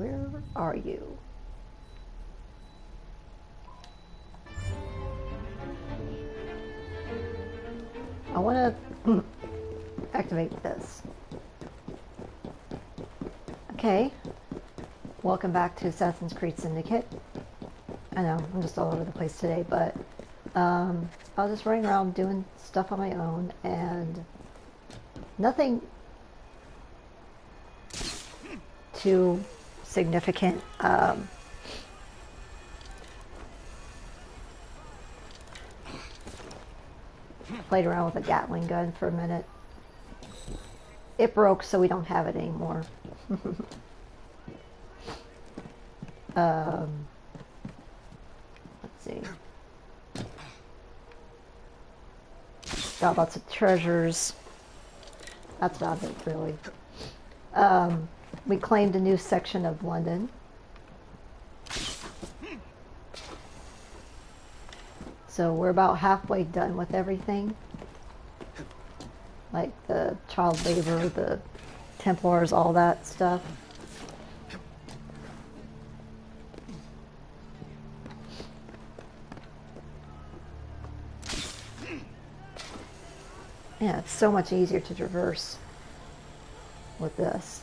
where are you? I want to activate this. Okay. Welcome back to Assassin's Creed Syndicate. I know, I'm just all over the place today, but um, I was just running around doing stuff on my own and nothing too significant. Um, played around with a Gatling gun for a minute. It broke, so we don't have it anymore. um, let's see. Got lots of treasures. That's about it, really. Um, we claimed a new section of London. So we're about halfway done with everything. Like the child labor, the Templars, all that stuff. Yeah, it's so much easier to traverse with this.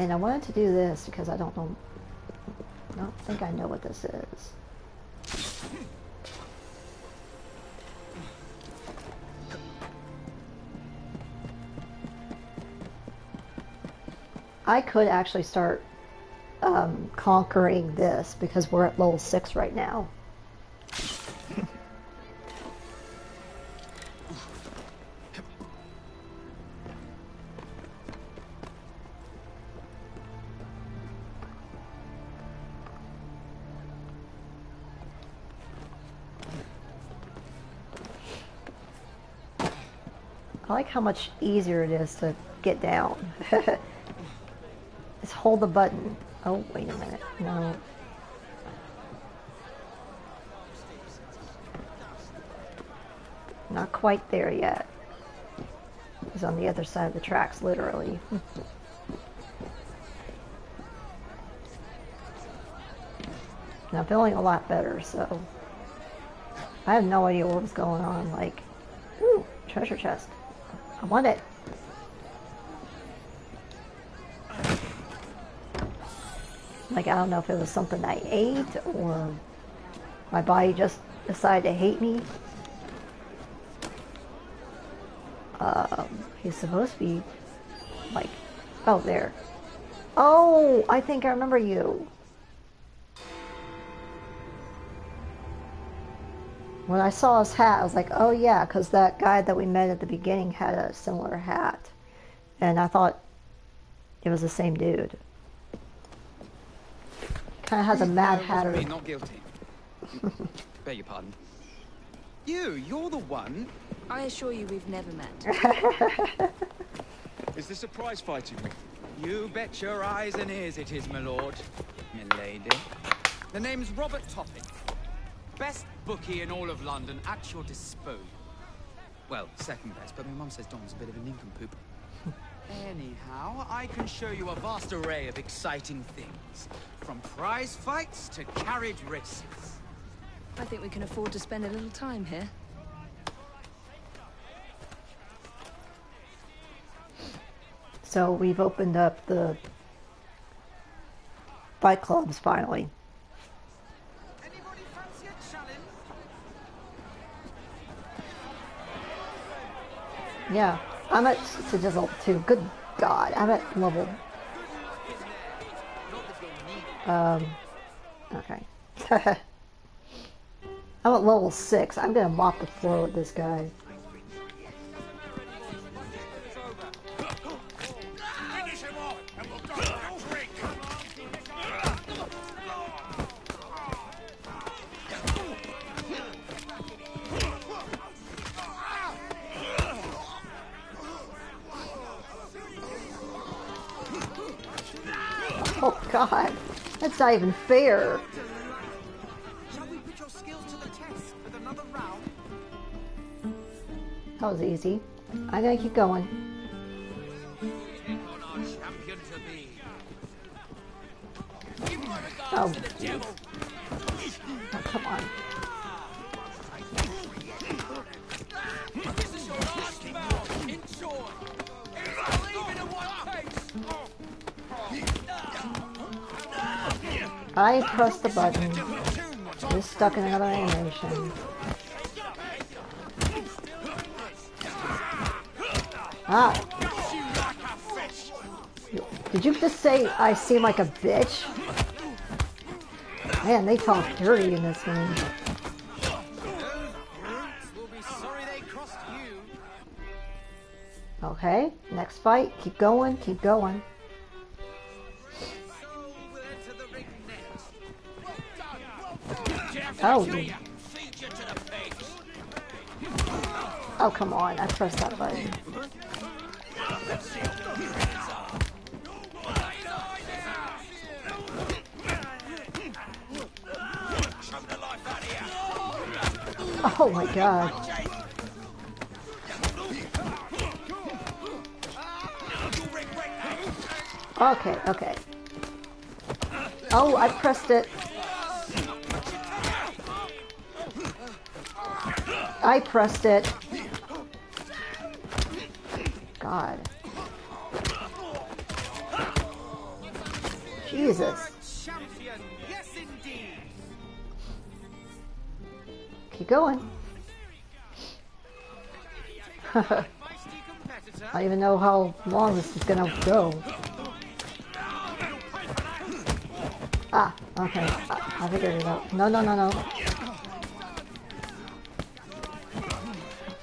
And I wanted to do this because I don't know, I don't think I know what this is. I could actually start um, conquering this because we're at level 6 right now. How much easier it is to get down. Just hold the button. Oh, wait a minute. No. Not quite there yet. He's on the other side of the tracks, literally. now, feeling a lot better, so... I have no idea what was going on. Like, ooh, treasure chest. I want it. Like, I don't know if it was something I ate or my body just decided to hate me. Um, he's supposed to be like, oh, there. Oh, I think I remember you. When I saw his hat, I was like, oh yeah, because that guy that we met at the beginning had a similar hat. And I thought it was the same dude. Kind of has a Mad Hatter. Me, not guilty. Beg your pardon. You, you're the one. I assure you we've never met. Is this a prize fighting ring? You bet your eyes and ears it is, my lord. Milady. The name's Robert Topping. Best bookie in all of London at your disposal. Well, second best, but my mum says Dom's a bit of a nincompoop. Anyhow, I can show you a vast array of exciting things. From prize fights to carriage races. I think we can afford to spend a little time here. So we've opened up the fight clubs finally. Anybody fancy a challenge? Yeah, I'm at to just two. Good God, I'm at level. Um, okay. I'm at level six. I'm gonna mop the floor with this guy. Not even fair. Shall we put your skills to the test with another round? That was easy. I'm gonna keep going. Pick I pressed the button. It's stuck in another animation. Ah. Did you just say I seem like a bitch? Man, they talk dirty in this game. Okay, next fight. Keep going, keep going. Oh come on, I pressed that button. Oh my god. Okay, okay. Oh, I pressed it. I pressed it. God. Jesus. Keep going. I don't even know how long this is gonna go. Ah, okay. I, I figured it out. No, no, no, no.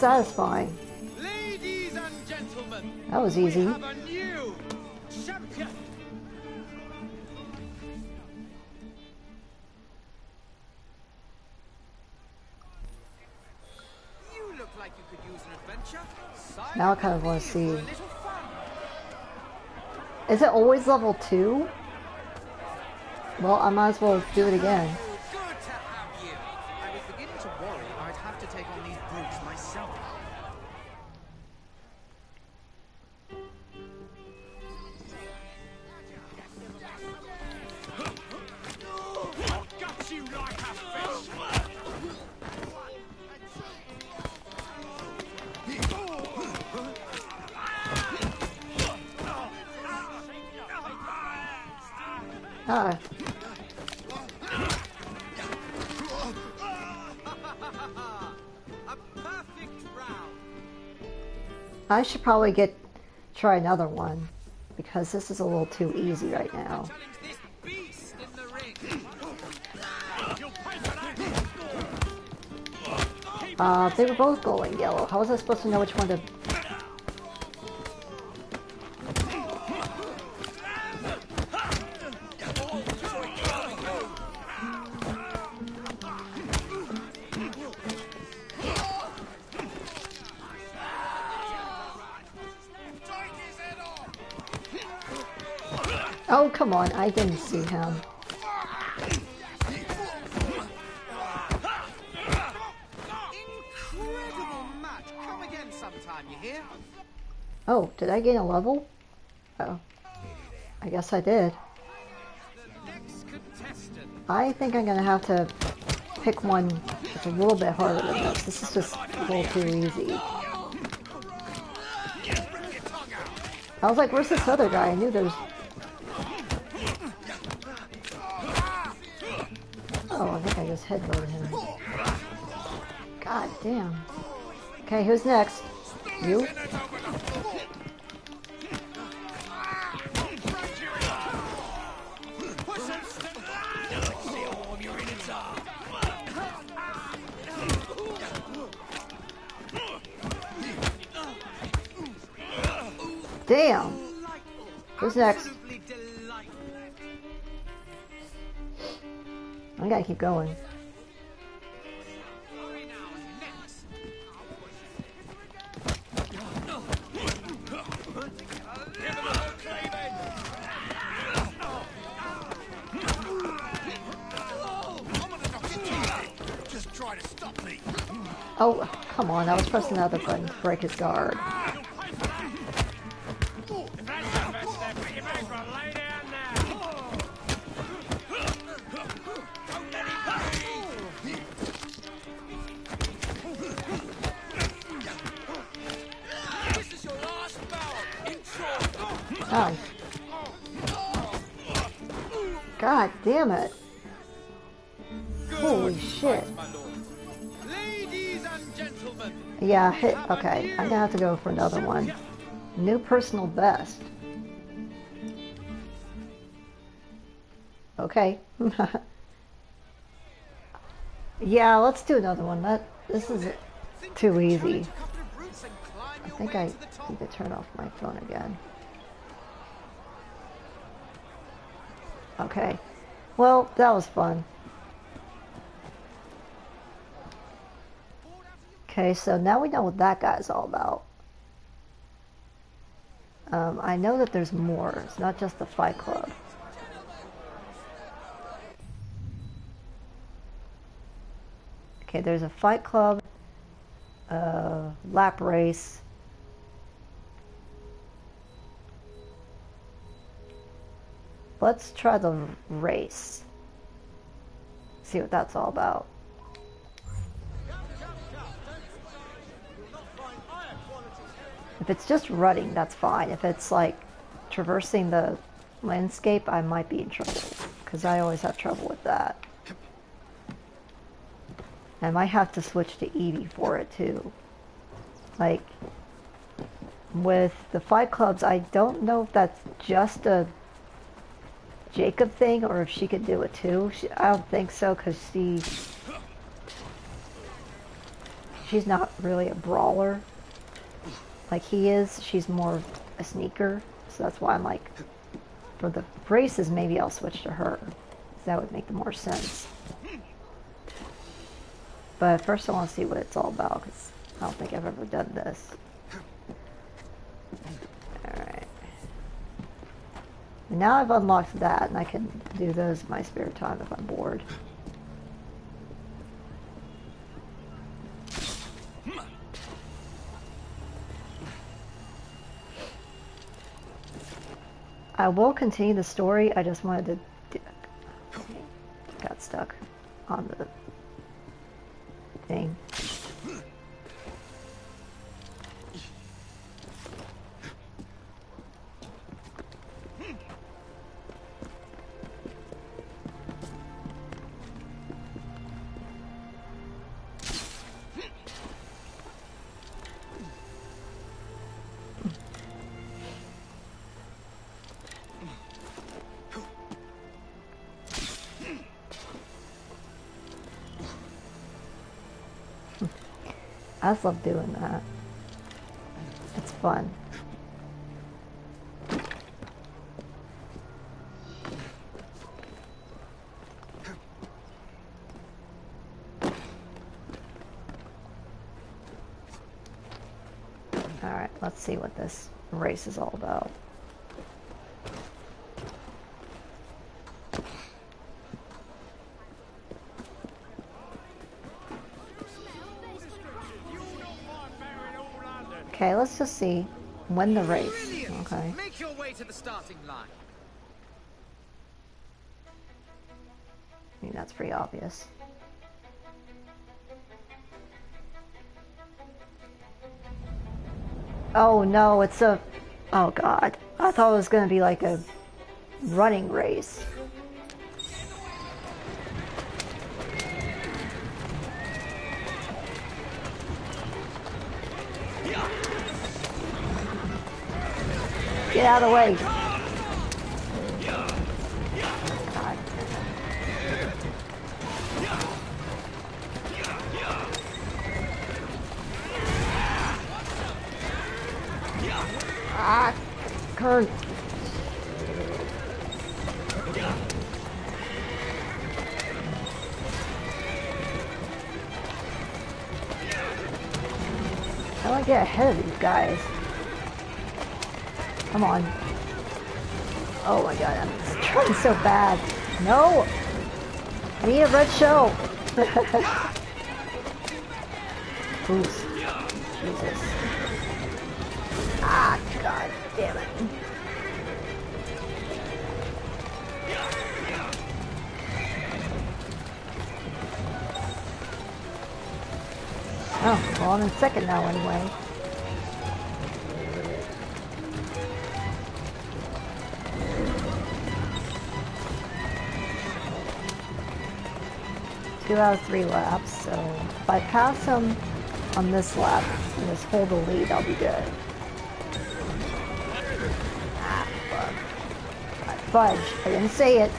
satisfying. Ladies and gentlemen, That was easy. have a new champion. You look like you could use an adventure. Sign Now I kind of see. a little fun. Is it always level 2? Well, I might as well do it again. Round. I should probably get try another one because this is a little too easy right now. Uh, they were both going yellow. How was I supposed to know which one to? Come on! I didn't see him. Incredible match. Come again sometime, you hear? Oh, did I gain a level? Oh, I guess I did. The next contestant. I think I'm gonna have to pick one that's a little bit harder than this. This is just a little too easy. I was like, where's this other guy? I knew there was. Damn. Okay, who's next? You? Damn. Who's next? I gotta keep going. Oh, come on. I was pressing the other button to break his guard. Yeah, hit. Okay, I'm gonna have to go for another one. New personal best. Okay. yeah, let's do another one. That this is too easy. I think I need to turn off my phone again. Okay. Well, that was fun. Okay, so now we know what that guy's all about. Um, I know that there's more. It's not just the Fight Club. Okay, there's a Fight Club, uh, lap race. Let's try the race. See what that's all about. If it's just running, that's fine. If it's like traversing the landscape, I might be in trouble because I always have trouble with that. I might have to switch to Evie for it too. Like with the fight clubs, I don't know if that's just a Jacob thing or if she could do it too. She, I don't think so because she she's not really a brawler like he is. She's more a sneaker, so that's why I'm like, for the races, maybe I'll switch to her. That would make the more sense. But first, I want to see what it's all about because I don't think I've ever done this. All right. Now I've unlocked that, and I can do those in my spare time if I'm bored. I will continue the story. I just wanted to. Got stuck on the I love doing that. It's fun. Alright, let's see what this race is all about. See. When the race. brilliant. Okay. Make your way to the starting line. I mean, that's pretty obvious. Oh no, it's a. Oh god. I thought it was gonna be like a running race. Get out of the way. Ah, Kern. How do I get ahead of these guys? Come on. Oh my god, I'm trying so bad. No! I need a red shell! Oops. Jesus. Ah, god damn it. Oh, well I'm in second now anyway. Two of three laps, so if I pass him on this lap and just hold the lead, I'll be good. Ah, fuck. I fudge. I didn't say it.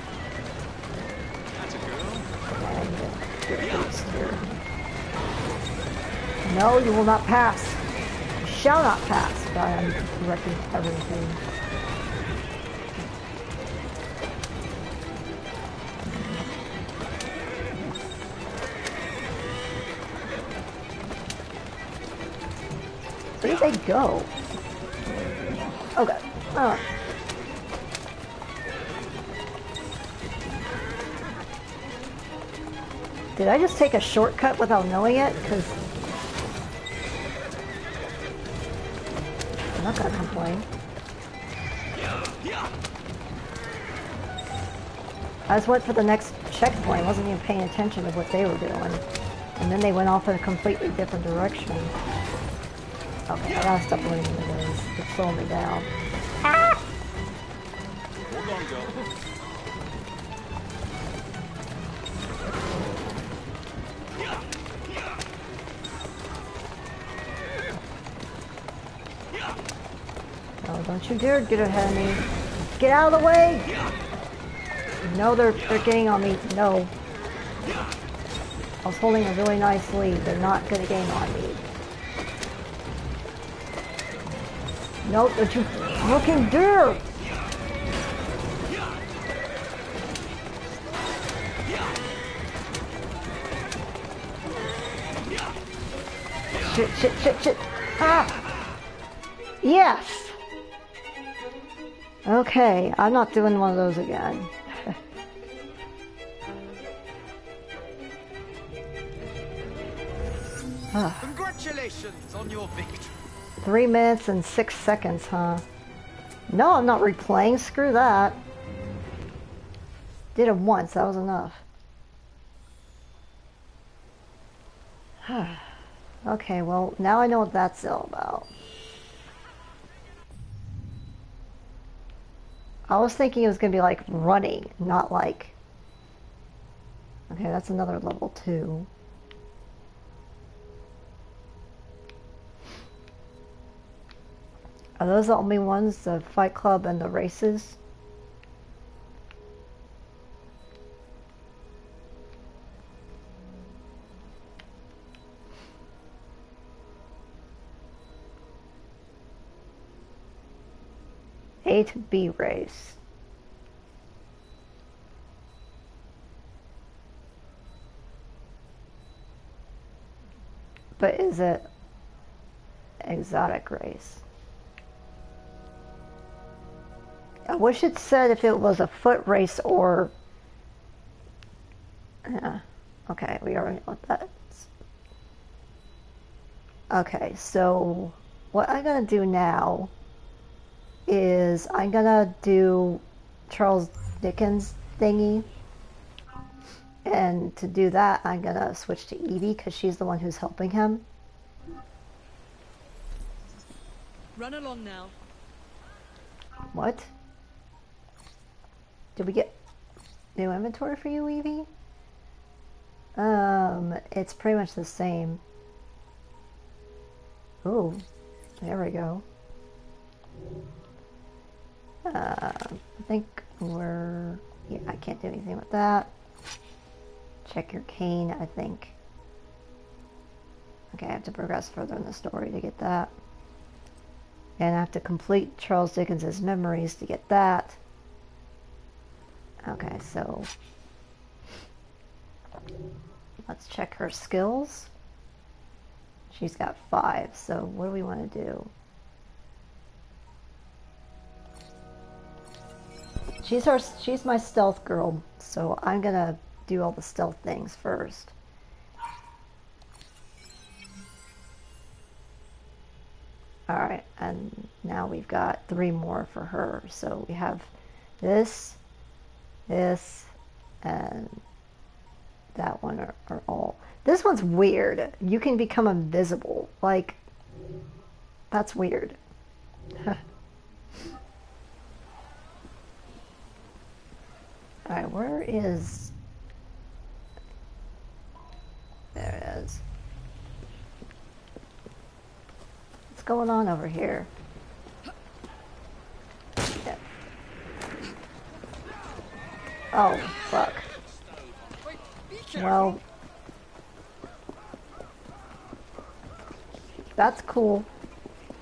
No, you will not pass. You shall not pass. God, I'm wrecking everything. They go? Okay. Oh. Did I just take a shortcut without knowing it? Because I'm not gonna complain. I just went for the next checkpoint, wasn't even paying attention to what they were doing. And then they went off in a completely different direction. Okay, I gotta stop running into those. It's slowing me down. Oh, don't you dare get ahead of me. Get out of the way! No, they're, they're getting on me. No. I was holding a really nice lead. They're not gonna gain on me. No, don't you fucking dare! Shit, shit, shit, shit. Ah! Yes! Okay, I'm not doing one of those again. Ah, Congratulations on your victory. Three minutes and six seconds, huh? No, I'm not replaying. Screw that. Did it once. That was enough. okay, well, now I know what that's all about. I was thinking it was going to be like running, not like... Okay, that's another level two. Are those the only ones, the Fight Club and the races? A to B race. But is it exotic race? I wish it said if it was a foot race or. Yeah. Okay, we already know what that is. Okay, so what I'm gonna do now is I'm gonna do Charles Dickens thingy. And to do that, I'm gonna switch to Evie because she's the one who's helping him. Run along now. What? Did we get new inventory for you, Evie? Um, it's pretty much the same. Ooh, there we go. Uh, I think we're... Yeah, I can't do anything with that. Check your cane, I think. Okay, I have to progress further in the story to get that. And I have to complete Charles Dickens's memories to get that. Okay, so let's check her skills. She's got five. So what do we want to do? She's our she's my stealth girl, so I'm gonna do all the stealth things first. All right, and now we've got three more for her. So we have this, this, and that one are, are all. This one's weird. You can become invisible. Like, that's weird. Alright, where is. There it is. What's going on over here? Yeah. Oh, fuck. Well, that's cool.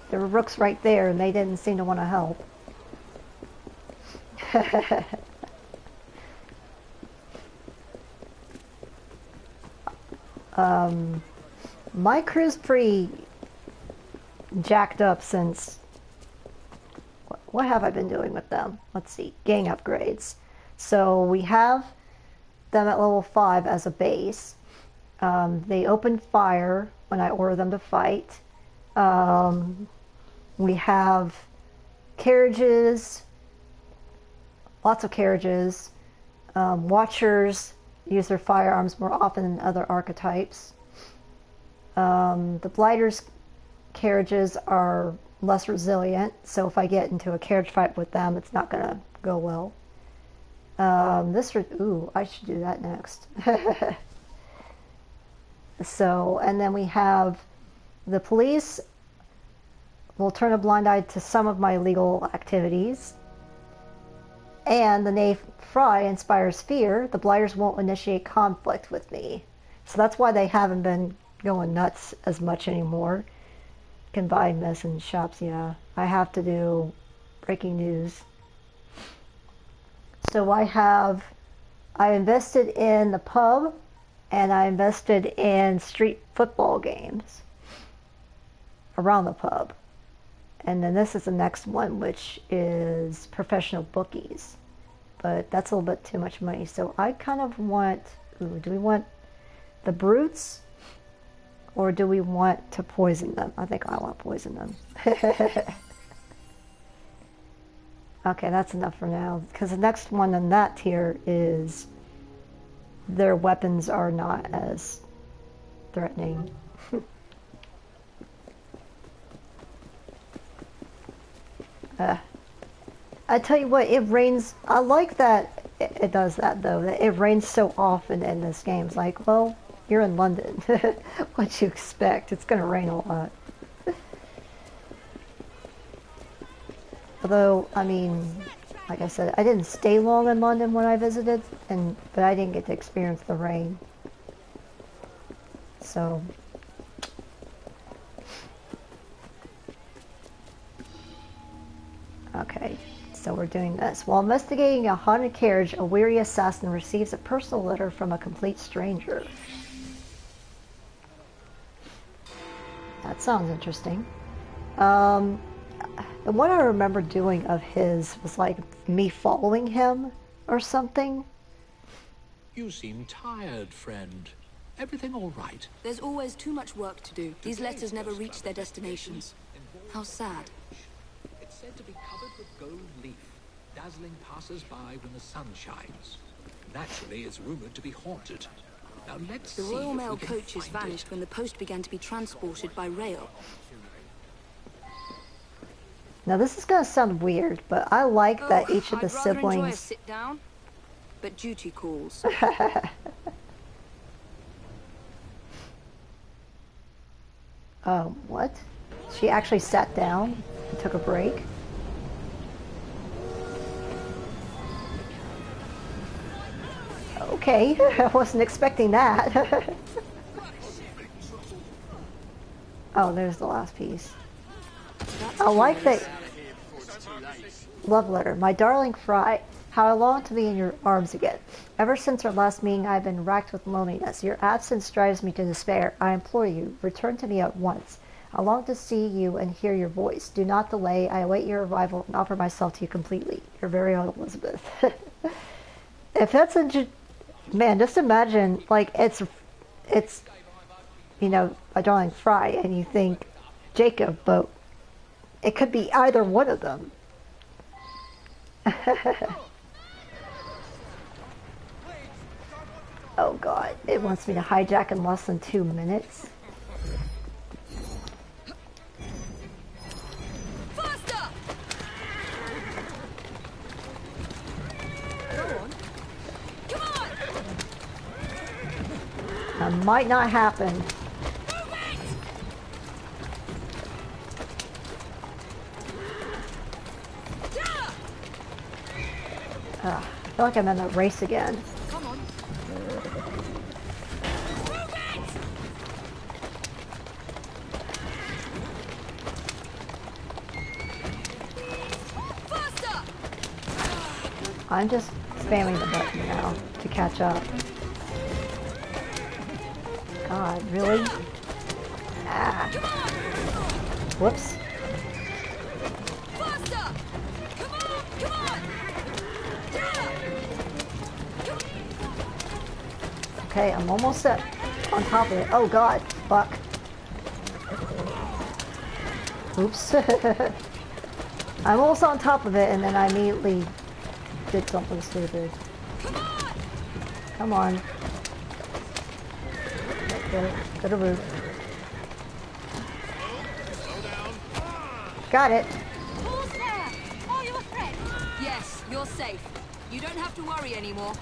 There were rooks right there, and they didn't seem to want to help. um, my crew's pretty jacked up since. What, what have I been doing with them? Let's see. Gang upgrades. So we have them at level 5 as a base. Um, they open fire when I order them to fight. Um, we have carriages, lots of carriages. Um, watchers use their firearms more often than other archetypes. Um, the blighters carriages are less resilient, so if I get into a carriage fight with them, it's not going to go well. Um, this, ooh, I should do that next. so, and then we have the police will turn a blind eye to some of my illegal activities. And the knave Frye inspires fear. The Blighters won't initiate conflict with me. So that's why they haven't been going nuts as much anymore. Can buy mess in shops, yeah. I have to do breaking news so I have, I invested in the pub and I invested in street football games around the pub. And then this is the next one, which is professional bookies. But that's a little bit too much money. So I kind of want, ooh, do we want the brutes or do we want to poison them? I think I want to poison them. Okay, that's enough for now. Because the next one in that tier is their weapons are not as threatening. uh, I tell you what, it rains. I like that it, it does that though. That it rains so often in this game. It's like, well, you're in London. what you expect? It's going to rain a lot. Although, I mean, like I said, I didn't stay long in London when I visited, and but I didn't get to experience the rain. So. Okay, so we're doing this. While investigating a haunted carriage, a weary assassin receives a personal letter from a complete stranger. That sounds interesting. Um, and what I remember doing of his was like me following him or something. You seem tired, friend. Everything all right? There's always too much work to do. These letters never reach their destinations. How sad. It's said to be covered with gold leaf, dazzling passers-by when the sun shines. Naturally, it's rumored to be haunted. Now let's the see Royal Mail coaches vanished it. when the post began to be transported by rail. Now this is going to sound weird, but I like that Oh, each of the I'd a siblings. sit down, but duty calls. Oh, what? She actually sat down and took a break. Okay, I wasn't expecting that. oh, there's the last piece. That's I like that. Love letter. My darling Frye. How I long to be in your arms again. Ever since our last meeting, I've been racked with loneliness. Your absence drives me to despair. I implore you, return to me at once. I long to see you and hear your voice. Do not delay. I await your arrival and offer myself to you completely. Your very own Elizabeth. if that's a man, just imagine like it's it's you know a darling Frye, and you think Jacob, but it could be either one of them. oh god, it wants me to hijack in less than two minutes. Faster! Go on. Come on! That might not happen. Move it! Yeah! I feel like I'm in a race again. I'm just spamming the button now to catch up. God, really? Ah, whoops. Okay, I'm almost at on top of it. Oh god, fuck. Oops. I'm almost on top of it and then I immediately did something stupid. Come on! Come on. Go, go to roof. Got it. Who's there? Are you a? Yes, you're safe. You don't have to worry anymore.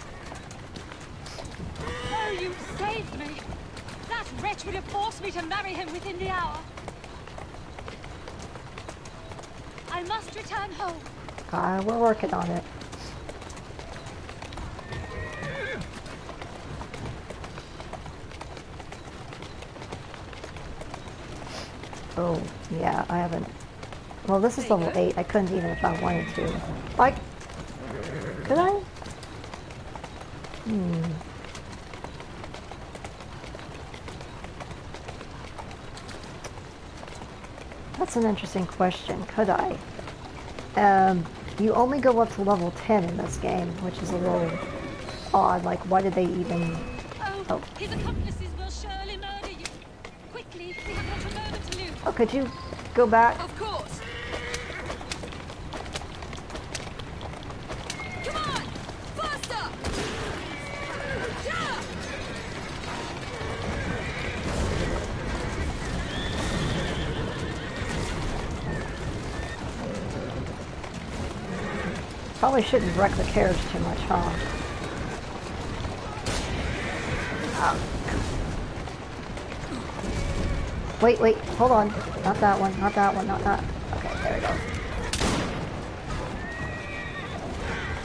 Oh, you saved me! That wretch would have forced me to marry him within the hour. I must return home. Uh, we're working on it. Oh, yeah, I haven't. Well, this is level 8. I couldn't even if I wanted to. Like, could I? Hmm. That's an interesting question. Could I? Um, you only go up to level 10 in this game, which is a little odd. Like, why did they even... Oh, Oh. his accomplices will surely murder you. Quickly, we have not a moment to lose. Oh, could you go back? Of course. Probably shouldn't wreck the carriage too much, huh? Ah. Wait, wait, hold on. Not that one, not that one, not that. Okay, there we go.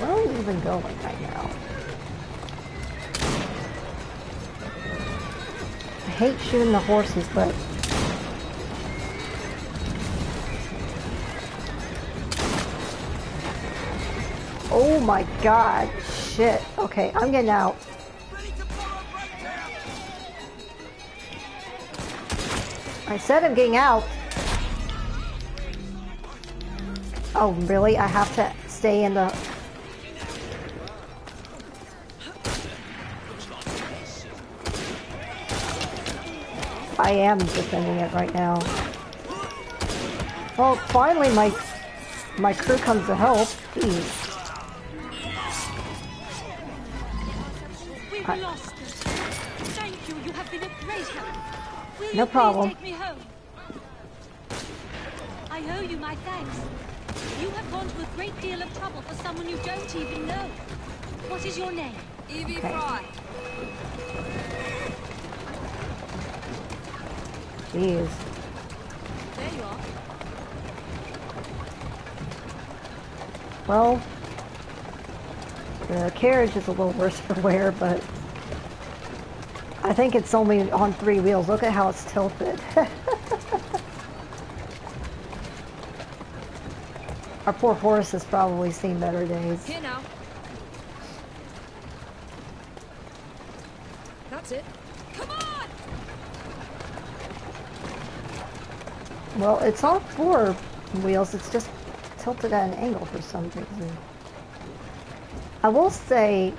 Where are we even going right now? I hate shooting the horses, but... Oh my god, shit. Okay, I'm getting out. I said I'm getting out. Oh, really? I have to stay in the... I am defending it right now. Well, finally my my crew comes to help. Jeez. No problem. please take me home? I owe you my thanks. You have gone to a great deal of trouble for someone you don't even know. What is your name? Evie Okay. Frye. Jeez. There you are. Well, the carriage is a little worse for wear, but I think it's only on three wheels. Look at how it's tilted. Our poor horse has probably seen better days. That's it. Come on! Well, it's on four wheels. It's just tilted at an angle for some reason. I will say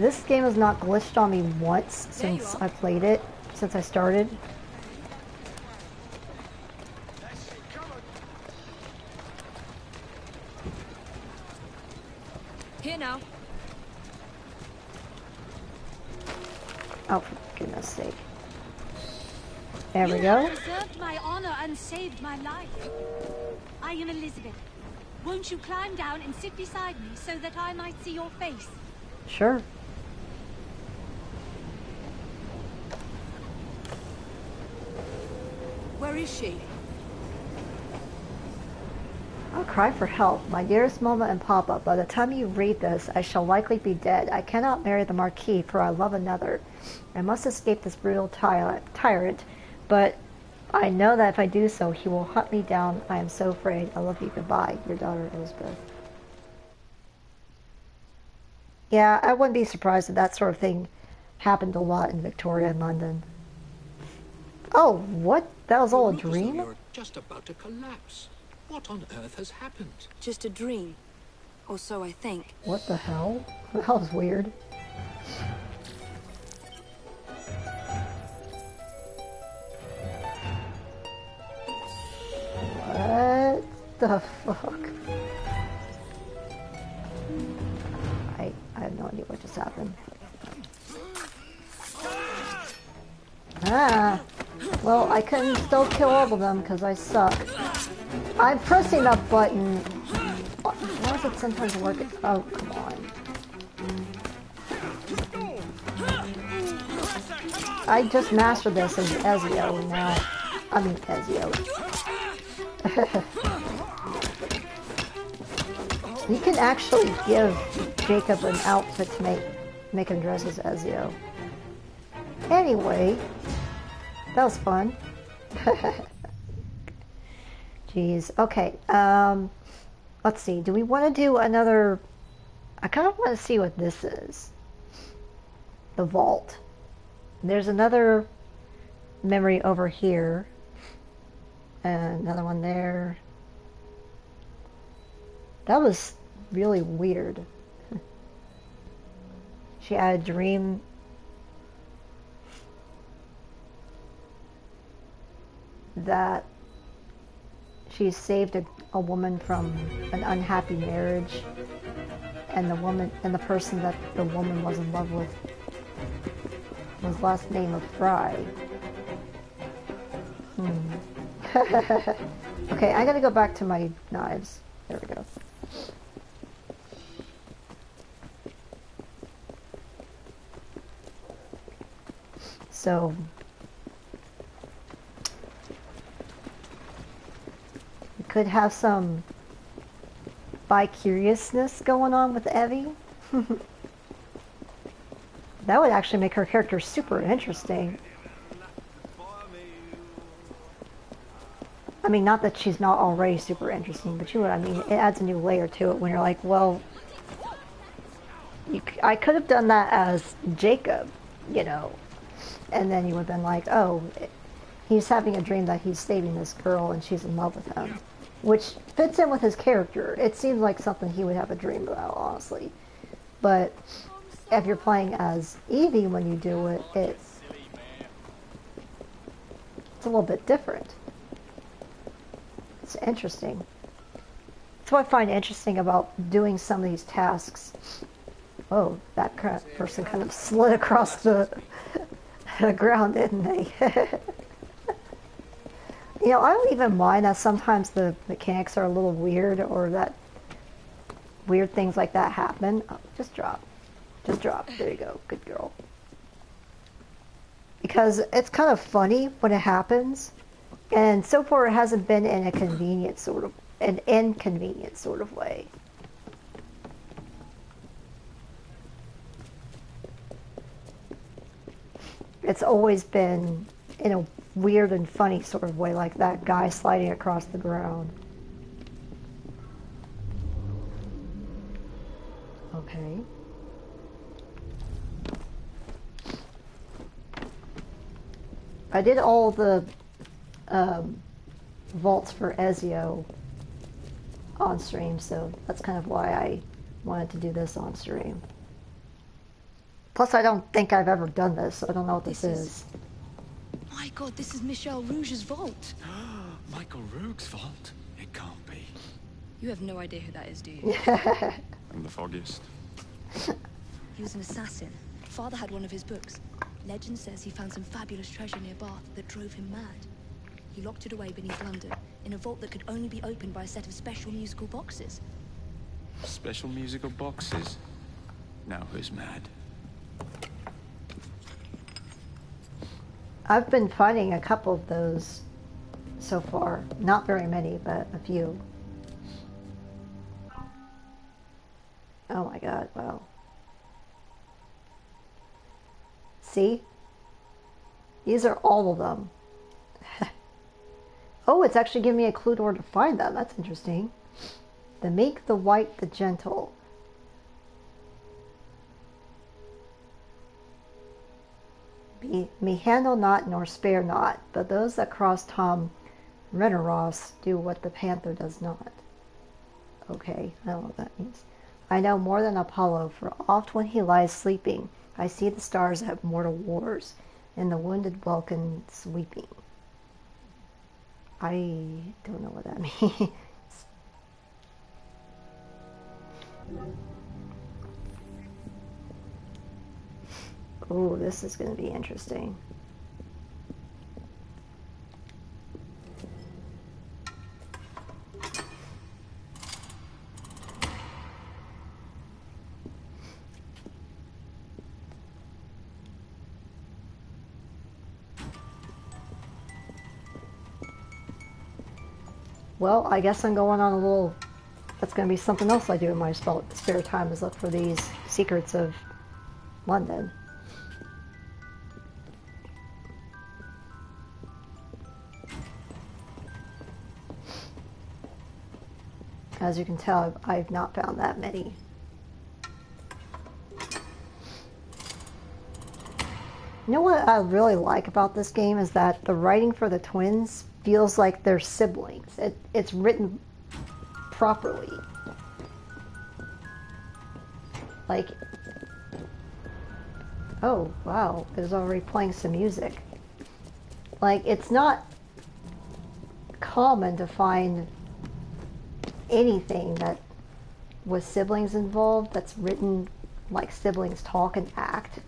this game has not glitched on me once since I played it, since I started. Here now. Oh, for goodness sake. There we go. preserved my honor and saved my life. I am Elizabeth. Won't you climb down and sit beside me so that I might see your face? Sure. Where is she? I'll cry for help, my dearest Mama and Papa. By the time you read this, I shall likely be dead. I cannot marry the Marquis, for I love another. I must escape this brutal ty- tyrant, but I know that if I do so, he will hunt me down. I am so afraid. I love you. Goodbye, your daughter Elizabeth. Yeah, I wouldn't be surprised if that sort of thing happened a lot in Victoria and London. Oh, what? That was all a You look as though dream? You're just about to collapse. What on earth has happened? Just a dream. Or so I think. What the hell? That was weird. What the fuck? I I have no idea what just happened. Ah! Well, I couldn't still kill all of them because I suck. I'm pressing that button. Why does it sometimes work? Oh, come on. I just mastered this as Ezio now. I mean, Ezio. you can actually give Jacob an outfit to make, make him dress as Ezio. Anyway, that was fun. Jeez. Okay. Um, let's see. Do we want to do another? I kind of want to see what this is. The vault. There's another memory over here. And another one there. That was really weird. she had a dream that she saved a, a woman from an unhappy marriage and the woman and the person that the woman was in love with was last name of Frye. Hmm. okay, I gotta go back to my knives. There we go. So could have some bi-curiousness going on with Evie. that would actually make her character super interesting. I mean, not that she's not already super interesting, but you know what I mean. It adds a new layer to it when you're like, well, you, I could have done that as Jacob, you know, and then you would have been like, oh, he's having a dream that he's saving this girl and she's in love with him, which fits in with his character. It seems like something he would have a dream about, honestly. But if you're playing as Evie when you do it, it's it's a little bit different. It's interesting. That's what I find interesting about doing some of these tasks. Oh, that person kind of slid across the, the ground, didn't they? you know, I don't even mind that sometimes the mechanics are a little weird or that weird things like that happen. Oh, just drop. Just drop. There you go. Good girl. Because it's kind of funny when it happens. And so far it hasn't been in a convenient sort of, an inconvenient sort of way. It's always been in a weird and funny sort of way, like that guy sliding across the ground. Okay. I did all the um, vaults for Ezio on stream, so that's kind of why I wanted to do this on stream. Plus, I don't think I've ever done this, so I don't know what this, This is. is- My god, this is Michel Rouge's vault. Michael Rouge's vault? It can't be. You have no idea who that is, do you? I'm the foggiest. He was an assassin. Father had one of his books. Legend says he found some fabulous treasure near Bath that drove him mad. He locked it away beneath London, in a vault that could only be opened by a set of special musical boxes. Special musical boxes. Now who's mad? I've been finding a couple of those so far. Not very many, but a few. Oh my god, wow. See? These are all of them. oh, it's actually giving me a clue to where to find them. That's interesting. The meek, the white, the gentle. Me, handle not nor spare not, but those that cross Tom Rynosseros do what the panther does not. Okay, I don't know what that means. I know more than Apollo, for oft when he lies sleeping, I see the stars have mortal wars, and the wounded welkin sweeping. I don't know what that means. Ooh, this is going to be interesting. Well, I guess I'm going on a little. That's going to be something else I do in my spare time is look for these secrets of London. As you can tell, I've, I've not found that many. You know what I really like about this game is that the writing for the twins feels like they're siblings. It, it's written properly. Like, oh wow, it's already playing some music. Like, it's not common to find anything that with siblings involved that's written like siblings talk and act.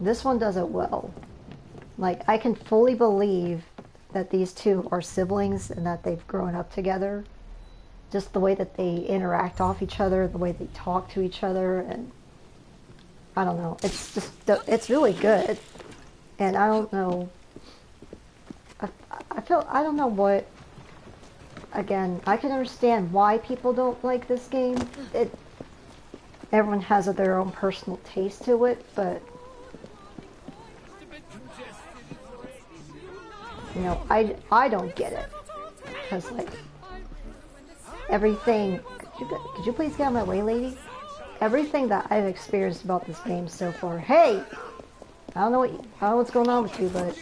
This one does it well. Like, I can fully believe that these two are siblings and that they've grown up together. Just the way that they interact off each other, the way they talk to each other, and I don't know. It's just, it's really good. And I don't know. I, feel, I don't know what. Again, I can understand why people don't like this game. It, everyone has their own personal taste to it, but you know, I, I don't get it. Because, like, everything. Could you, could you please get out of my way, lady? Everything that I've experienced about this game so far. Hey! I don't know what I don't know what's going on with you, but.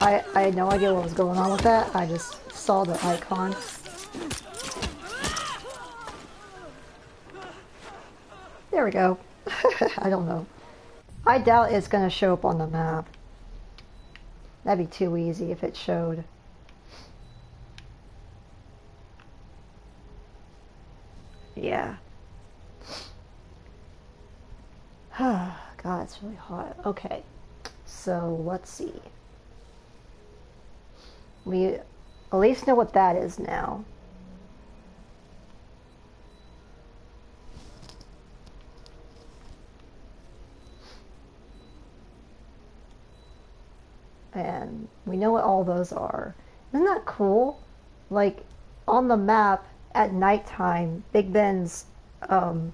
I, I had no idea what was going on with that. I just saw the icon. There we go. I don't know. I doubt it's going to show up on the map. That'd be too easy if it showed. Yeah. God, it's really hot. Okay. So, let's see. We at least know what that is now. and we know what all those are. Isn't that cool? Like on the map at nighttime, Big Ben's um,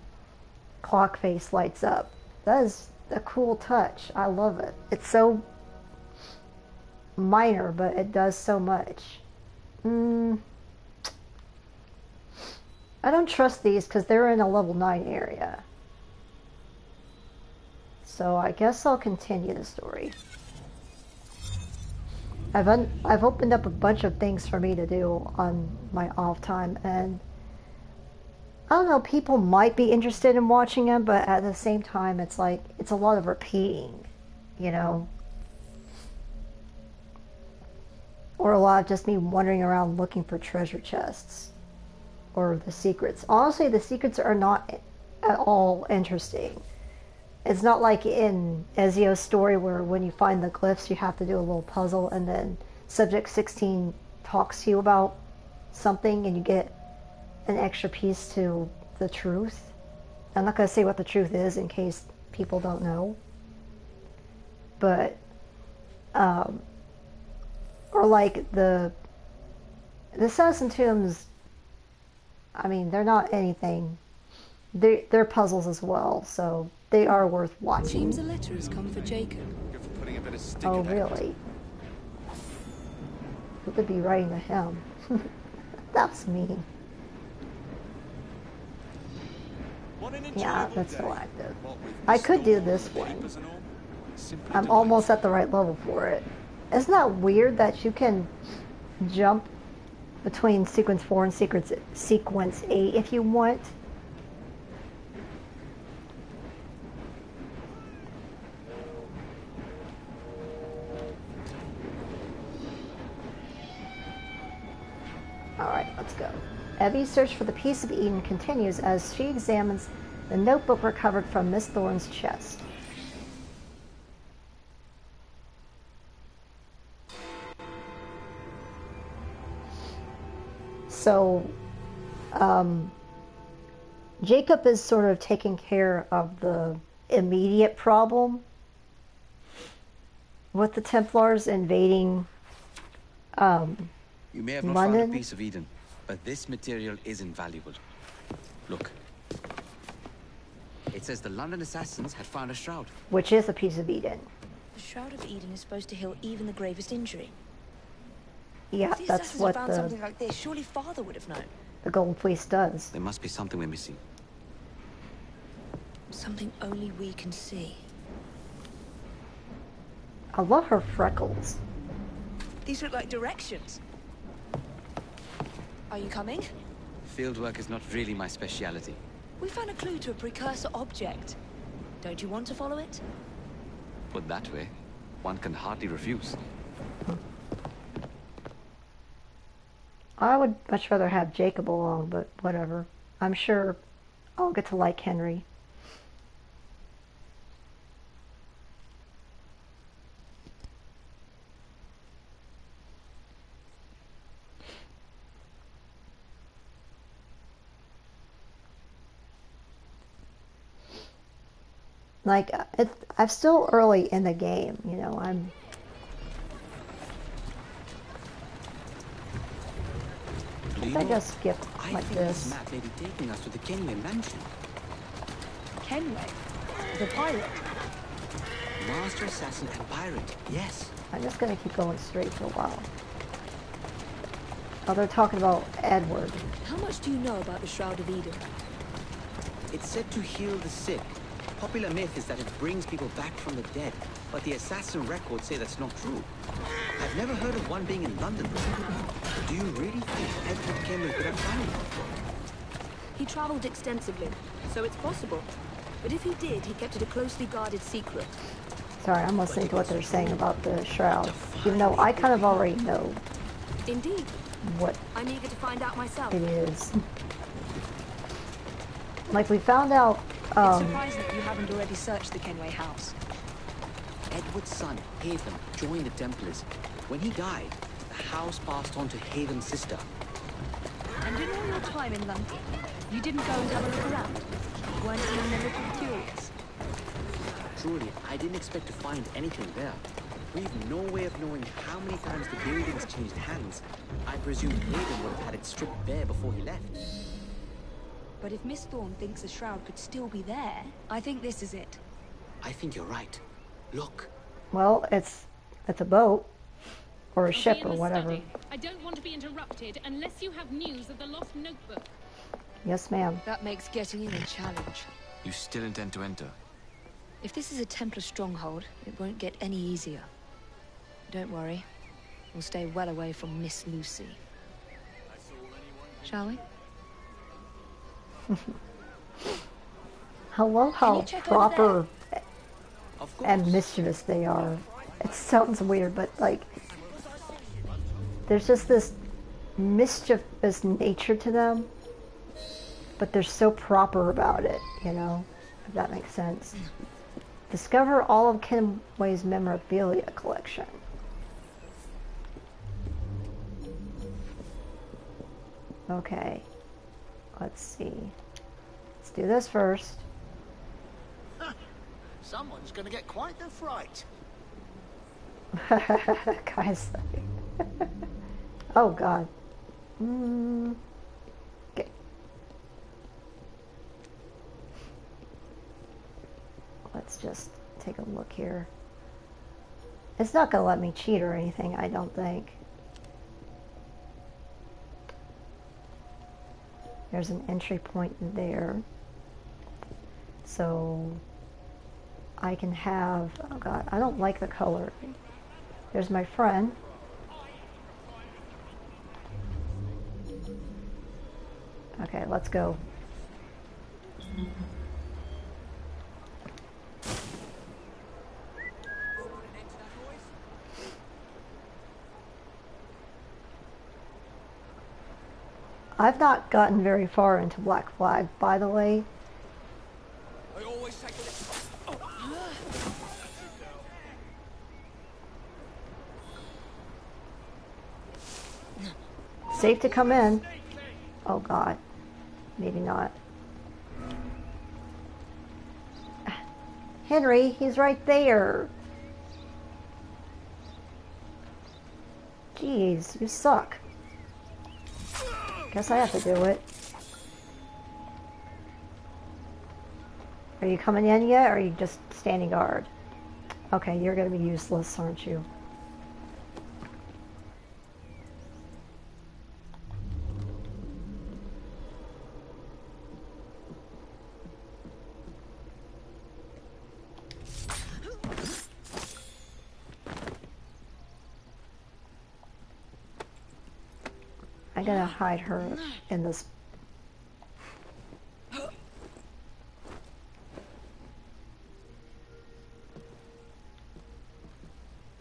clock face lights up. That is a cool touch. I love it. It's so minor, but it does so much. Mm, I don't trust these because they're in a level 9 area. So I guess I'll continue the story. I've I've opened up a bunch of things for me to do on my off time, and I don't know. People might be interested in watching them, but at the same time, it's like it's a lot of repeating, you know, or a lot of just me wandering around looking for treasure chests or the secrets. Honestly, the secrets are not at all interesting. It's not like in Ezio's story where when you find the glyphs, you have to do a little puzzle and then Subject 16 talks to you about something and you get an extra piece to the truth. I'm not going to say what the truth is in case people don't know. But, um, or like the, the Assassin Tombs, I mean, they're not anything. They, they're puzzles as well, so they are worth watching. Seems a letter has come for Jacob. For putting a bit of stick Oh, really? Who could be writing to him? That's me. Yeah, that's day. so active. I could do this one. papers and all. Simply I'm almost at the right level for it. Isn't that weird that you can jump between sequence 4 and sequence, sequence 8 if you want? Alright, let's go. Evie's search for the piece of Eden continues as she examines the notebook recovered from Miss Thorne's chest. So, um, Jacob is sort of taking care of the immediate problem with the Templars invading um, You may have not found a piece of Eden, but this material is invaluable. Look. It says the London assassins had found a shroud. which is a piece of Eden. The Shroud of Eden is supposed to heal even the gravest injury. Yeah, If that's what found the, something like this, surely father would have known. the Golden Fleece does. There must be something we're missing. Something only we can see. I love her freckles. These look like directions. Are you coming? Fieldwork is not really my speciality. We found a clue to a precursor object. Don't you want to follow it? Put that way, one can hardly refuse. I would much rather have Jacob along, but whatever. I'm sure I'll get to like Henry. Like uh, it, I'm still early in the game, you know. I'm Do I just skip I like think this. this map may be taking us to the Kenway mansion. Kenway, the pirate. Master assassin and pirate, yes. I'm just gonna keep going straight for a while. Oh, they're talking about Edward. How much do you know about the Shroud of Eden? It's said to heal the sick. Popular myth is that it brings people back from the dead, but the assassin records say that's not true. I've never heard of one being in London. before. Do you really think Edward Kenway could have found it? He traveled extensively, so it's possible. But if he did, he kept it a closely guarded secret. Sorry, I'm listening to what they're saying about the shroud, even though I kind of already know Indeed. what I'm eager to find out myself. it is. Like we found out, It's um, surprising that you haven't already searched the Kenway house. Edward's son, Haytham, joined the Templars. When he died, the house passed on to Haytham's sister. And in all your time in London, you didn't go and have a look around? Weren't you a little curious? Truly, I didn't expect to find anything there. We've no way of knowing how many times the buildings changed hands. I presume Haytham would have had it stripped bare before he left. But if Miss Thorne thinks the shroud could still be there, I think this is it. I think you're right. Look, well, it's it's a boat. or a I'll ship or the whatever. study. I don't want to be interrupted unless you have news of the lost notebook. Yes, ma'am. That makes getting in a challenge. You still intend to enter? If this is a Templar stronghold, it won't get any easier. Don't worry. We'll stay well away from Miss Lucy. Shall we? Hello, how check proper Of course. And mischievous they are. It sounds weird, but like, there's just this mischievous nature to them, but they're so proper about it, you know, if that makes sense. Discover all of Kenway's memorabilia collection. Okay, let's see. Let's do this first. Someone's gonna get quite the fright. Guys. oh God. Mm. Let's just take a look here. It's not gonna let me cheat or anything, I don't think. There's an entry point there. So I can have, oh God, I don't like the color. There's my friend. Okay, let's go. I've not gotten very far into Black Flag, by the way. I always take this. Safe to come in. Oh God. Maybe not. Henry, he's right there. Jeez, you suck. Guess I have to do it. Are you coming in yet, or are you just standing guard? Okay, you're gonna be useless, aren't you? I'm gonna hide her in this.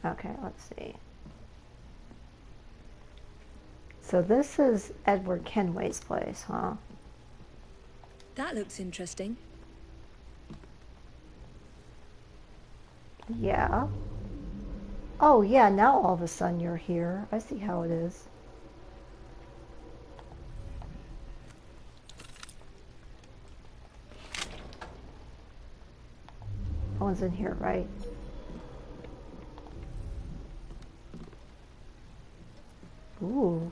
Okay, let's see. So this is Edward Kenway's place, huh? That looks interesting. Yeah. Oh, yeah, now all of a sudden you're here. I see how it is. One's in here, right? Ooh.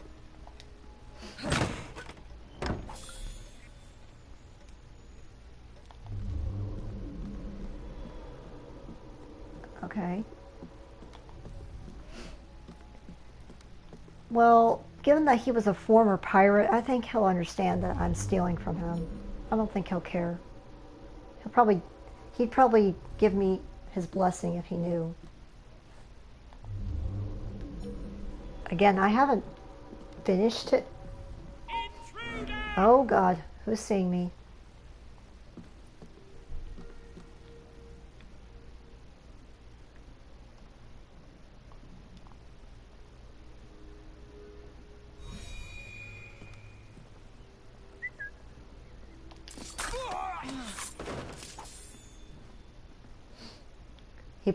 Okay. Well, given that he was a former pirate, I think he'll understand that I'm stealing from him. I don't think he'll care. He'll probably, he'd probably give me his blessing if he knew. Again, I haven't finished it. Oh God, who's seeing me?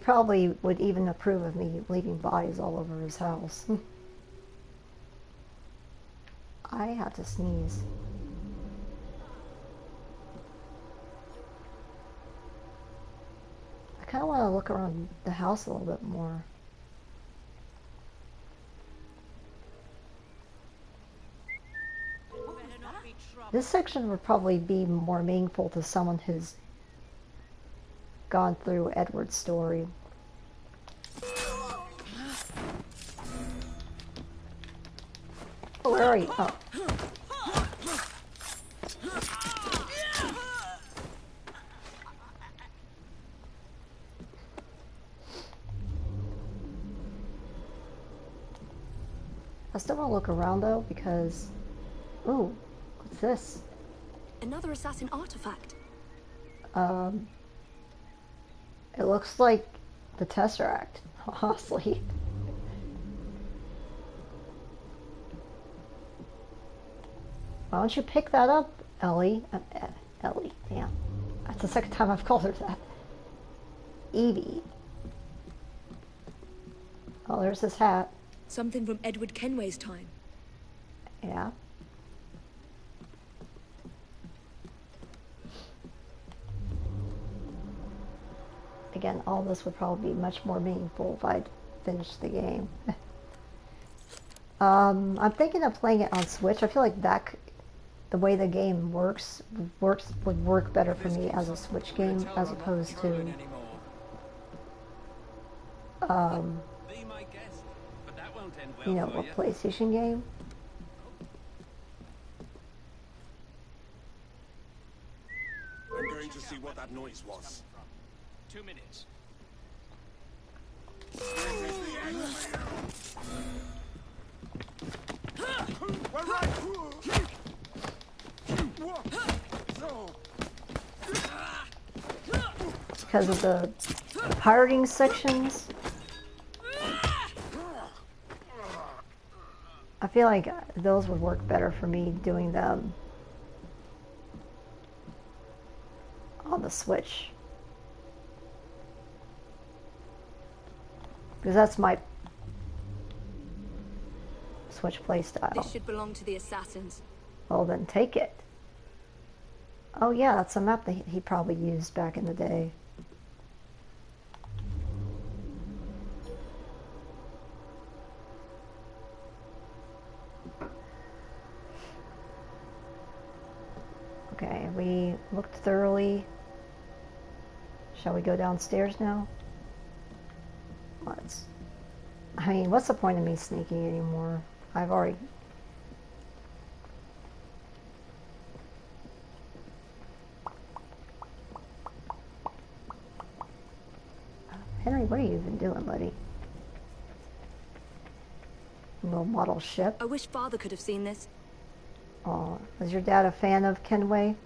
Probably would even approve of me leaving bodies all over his house. I have to sneeze. I kind of want to look around the house a little bit more. This section would probably be more meaningful to someone who's gone through Edward's story. Where are you? Oh. I still want to look around though because, ooh, what's this? Another assassin artifact. Um, it looks like the Tesseract, honestly. Why don't you pick that up, Ellie? Uh, uh, Ellie, damn. That's the second time I've called her that. Evie. Oh, there's his hat. Something from Edward Kenway's time. Yeah. Again, all this would probably be much more meaningful if I'd finished the game. um, I'm thinking of playing it on Switch. I feel like that, the way the game works, works would work better for me as a Switch game as opposed to um, you know, a. PlayStation game. I'm going to see what that noise was. Two minutes. Because of the pirating sections. I feel like those would work better for me doing them on the Switch. Because that's my Switch playstyle. This should belong to the assassins. Well, then take it. Oh, yeah, that's a map that he- he probably used back in the day. Okay, we looked thoroughly. Shall we go downstairs now? I mean, what's the point of me sneaking anymore? I've already Henry, what are you even doing, buddy? Little model ship. I wish father could have seen this. Oh, is your dad a fan of Kenway?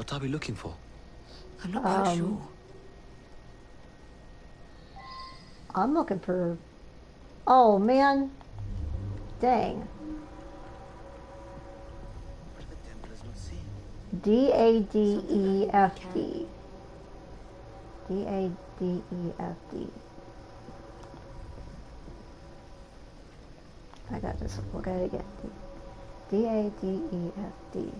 What are we looking for? I'm not quite Um, sure. I'm looking for. Oh man, dang. What are the Templars not seeing? D A D E F D. D A D E F D. I got this. Look at it again. D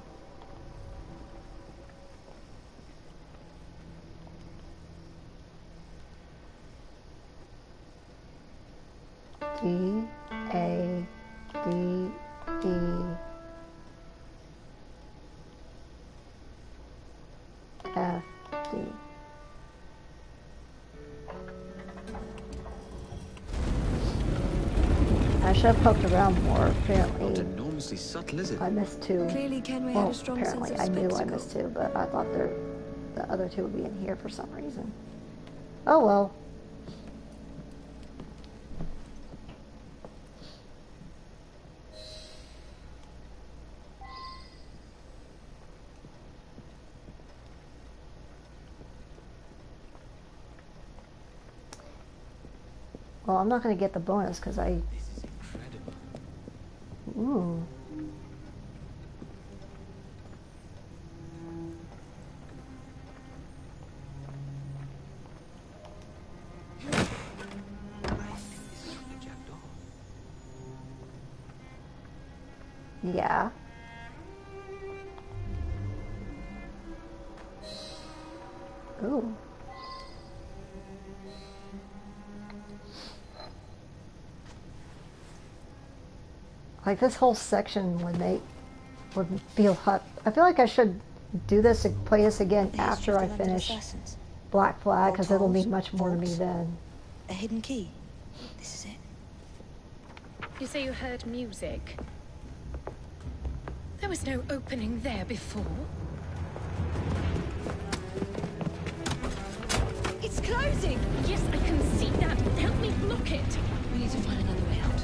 should have poked around more. Not Apparently, enormously subtle, is it? I missed two. Clearly, Kenway had Well, a strong sense apparently, of I knew I missed two, but I thought there, the other two would be in here for some reason. Oh well. Well, I'm not going to get the bonus because I. Ooh. Like this whole section would make would feel hot. I feel like I should do this and play this again The after I finish Black Flag because it'll mean much more to me then. A hidden key. This is it. You say you heard music. There was no opening there before. It's closing! Yes, I can see that. Help me block it. We need to find another way out.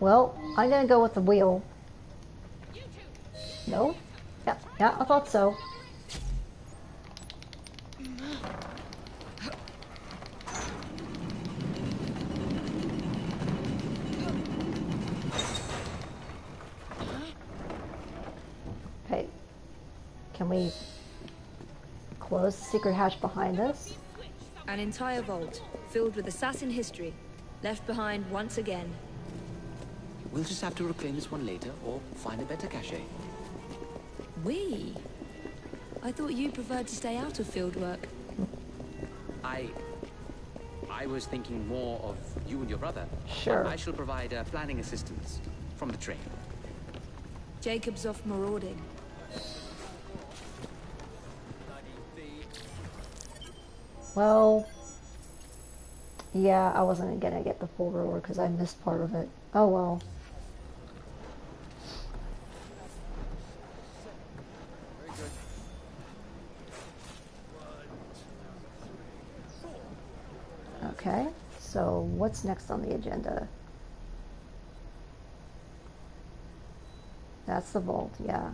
Well, I'm gonna go with the wheel. No? Yeah, yeah, I thought so. Okay. Can we close the secret hatch behind us? An entire vault filled with assassin history, left behind once again. We'll just have to reclaim this one later, or find a better cache. We? I thought you preferred to stay out of field work. I... I was thinking more of you and your brother. Sure. I shall provide uh, planning assistance from the train. Jacob's off marauding. Well, yeah, I wasn't gonna get the full reward because I missed part of it. Oh well. Okay, so what's next on the agenda? That's the vault, yeah.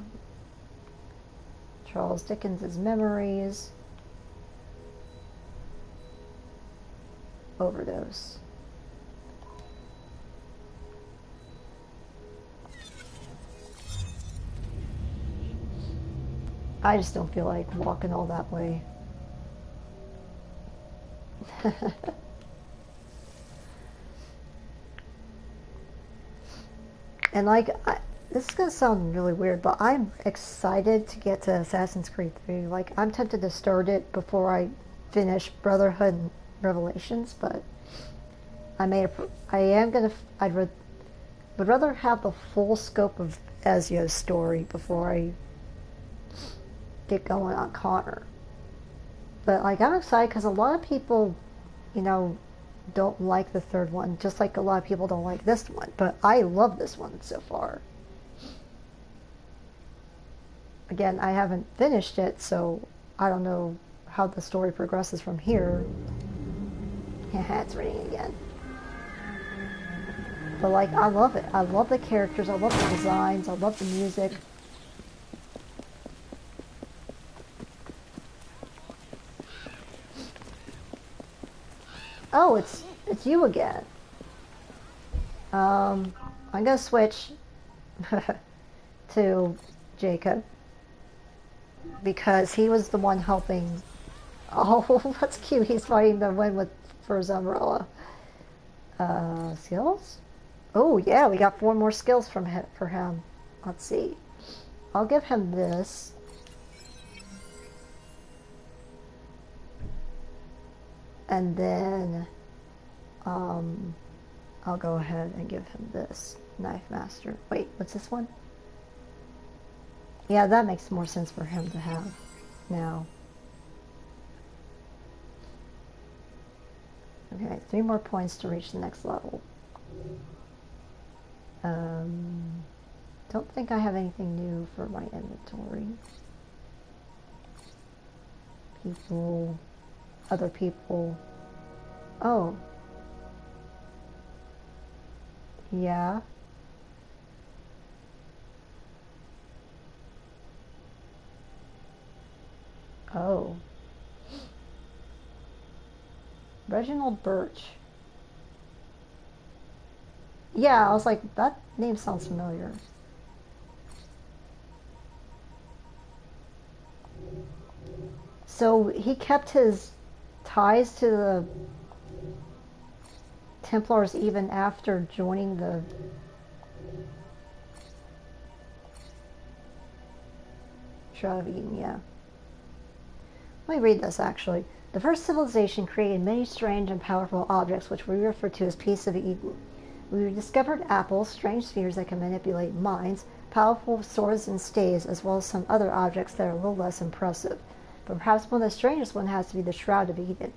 Charles Dickens's memories. overdose. I just don't feel like walking all that way. and like, I, this is gonna sound really weird, but I'm excited to get to Assassin's Creed 3. Like, I'm tempted to start it before I finish Brotherhood and Revelations, but I made. I am gonna. I'd ra- would rather have the full scope of Ezio's story before I get going on Connor. But like, I'm excited because a lot of people, you know, don't like the third one, just like a lot of people don't like this one. But I love this one so far. Again, I haven't finished it, so I don't know how the story progresses from here. Yeah, it's raining again. But like, I love it. I love the characters. I love the designs. I love the music. Oh, it's it's you again. Um, I'm gonna switch to Jacob because he was the one helping. Oh, that's cute. He's fighting the one with for his umbrella. Uh, skills? Oh yeah, we got four more skills from him, for him. Let's see. I'll give him this. And then um, I'll go ahead and give him this knife master. Wait, what's this one? Yeah, that makes more sense for him to have now. Okay, three more points to reach the next level. Um, don't think I have anything new for my inventory. People, other people. Oh. Yeah. Oh. Reginald Birch. Yeah, I was like, that name sounds familiar. So he kept his ties to the Templars even after joining the Shroud Eden, yeah. Let me read this actually. The first civilization created many strange and powerful objects which we refer to as pieces of Eden. We discovered apples, strange spheres that can manipulate minds, powerful swords and staves, as well as some other objects that are a little less impressive. But perhaps one of the strangest one has to be the Shroud of Eden.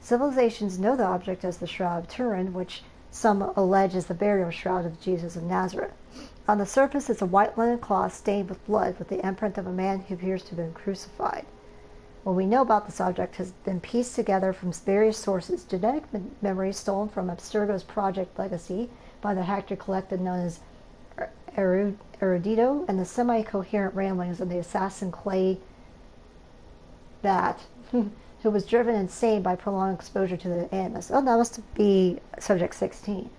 Civilizations know the object as the Shroud of Turin, which some allege is the burial shroud of Jesus of Nazareth. On the surface it's a white linen cloth stained with blood with the imprint of a man who appears to have been crucified. What we know about this object has been pieced together from various sources. Genetic memories stolen from Abstergo's Project Legacy by the hacker collective known as Erudito, and the semi-coherent ramblings of the assassin Clay Bat, who was driven insane by prolonged exposure to the animus. Oh, that must be subject 16.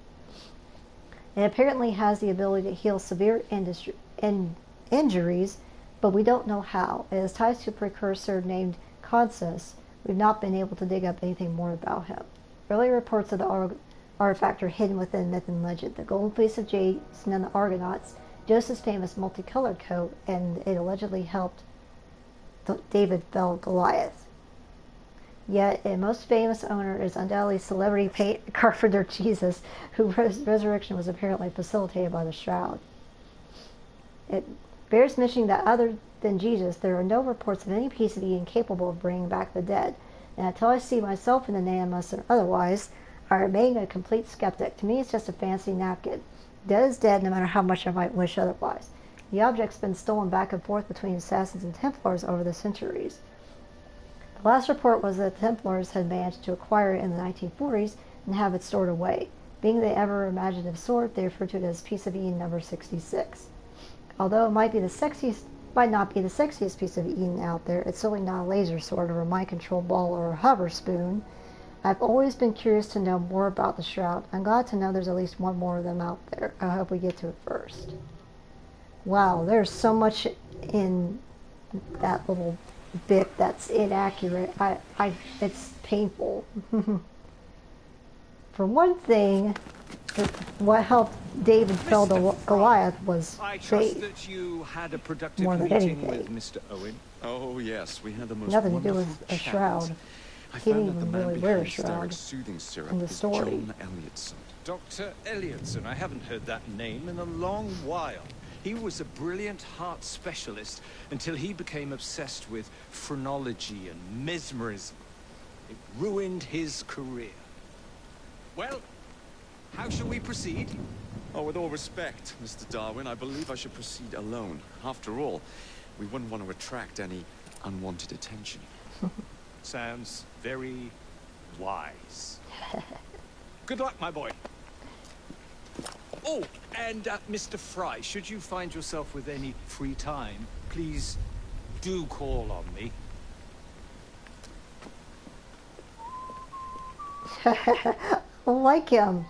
It apparently has the ability to heal severe in, injuries, but we don't know how. It is tied to a precursor named Consus. We've not been able to dig up anything more about him. Earlier reports of the artifact are hidden within myth and legend. The golden fleece of Jason and the Argonauts, Joseph's famous multicolored coat, and it allegedly helped David fell Goliath. Yet a most famous owner is undoubtedly celebrity paint carpenter Jesus, whose resurrection was apparently facilitated by the shroud. It bears mentioning that other than Jesus, there are no reports of any piece of Eden capable of bringing back the dead. And until I see myself in the Animus or otherwise, I remain a complete skeptic. To me, it's just a fancy napkin. Dead is dead, no matter how much I might wish otherwise. The object's been stolen back and forth between assassins and Templars over the centuries. The last report was that the Templars had managed to acquire it in the 1940s and have it stored away. Being the ever imaginative sort, they refer to it as piece of Eden number 66. Although it might be the sexiest, might not be the sexiest piece of Eden out there, it's certainly not a laser sword or a mind control ball or a hover spoon. I've always been curious to know more about the shroud. I'm glad to know there's at least one more of them out there. I hope we get to it first. Wow, there's so much in that little bit that's inaccurate. I, I, it's painful. For one thing, what helped David fell to Goliath was I trust faith. that you had a productive More than meeting anything. with Mr. Owen. Oh, yes, we had the most Nothing to do with wonderful a shroud. I He found didn't the even man really wear a shroud soothing syrup in the was story. John Elliotson. Dr. Elliotson, I haven't heard that name in a long while. He was a brilliant heart specialist until he became obsessed with phrenology and mesmerism. It ruined his career. Well, how shall we proceed? Oh, with all respect, Mr. Darwin, I believe I should proceed alone. After all, we wouldn't want to attract any unwanted attention. Sounds very wise. Good luck, my boy. Oh, and uh, Mr. Frye, should you find yourself with any free time, please do call on me. Like him.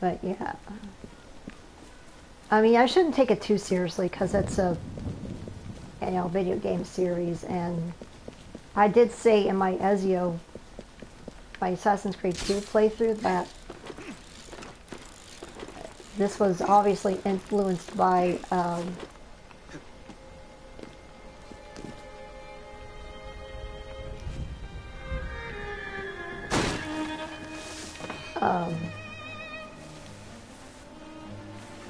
But yeah. I mean, I shouldn't take it too seriously because it's a you know video game series, and I did say in my Ezio, my Assassin's Creed 2 playthrough that this was obviously influenced by um, um,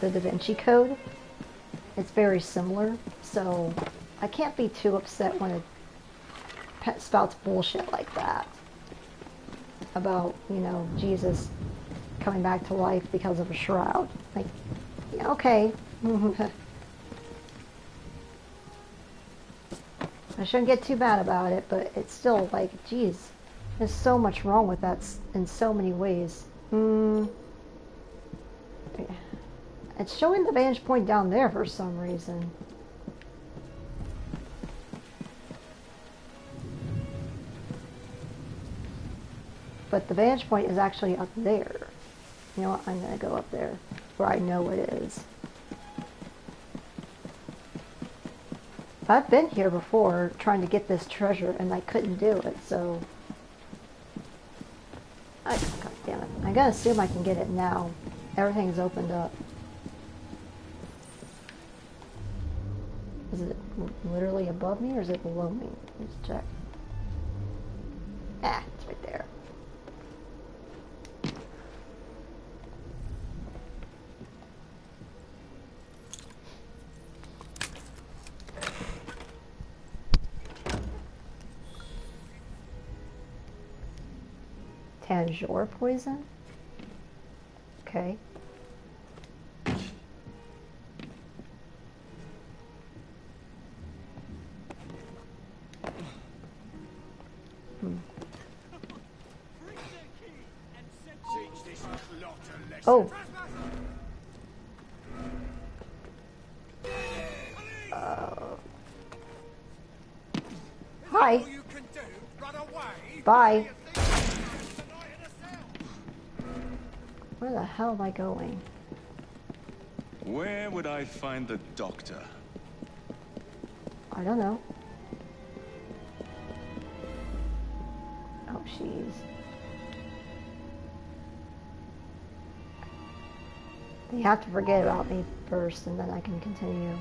the Da Vinci Code. It's very similar, so I can't be too upset when it spouts bullshit like that about, you know, Jesus coming back to life because of a shroud. Like, yeah, okay. I shouldn't get too bad about it, but it's still like, geez, there's so much wrong with that in so many ways. Hmm. It's showing the vantage point down there for some reason. But the vantage point is actually up there. You know what? I'm going to go up there where I know it is. I've been here before trying to get this treasure and I couldn't do it, so... I, God damn it. I gotta assume I can get it now. Everything's opened up. Is it literally above me or is it below me? Let's check. Ah, it's right there. Tanjore poison? Okay. Hmm. Oh. Uh, hi. Bye. Where the hell am I going? Where would I find the doctor? I don't know. Oh, jeez. They have to forget about me first, and then I can continue.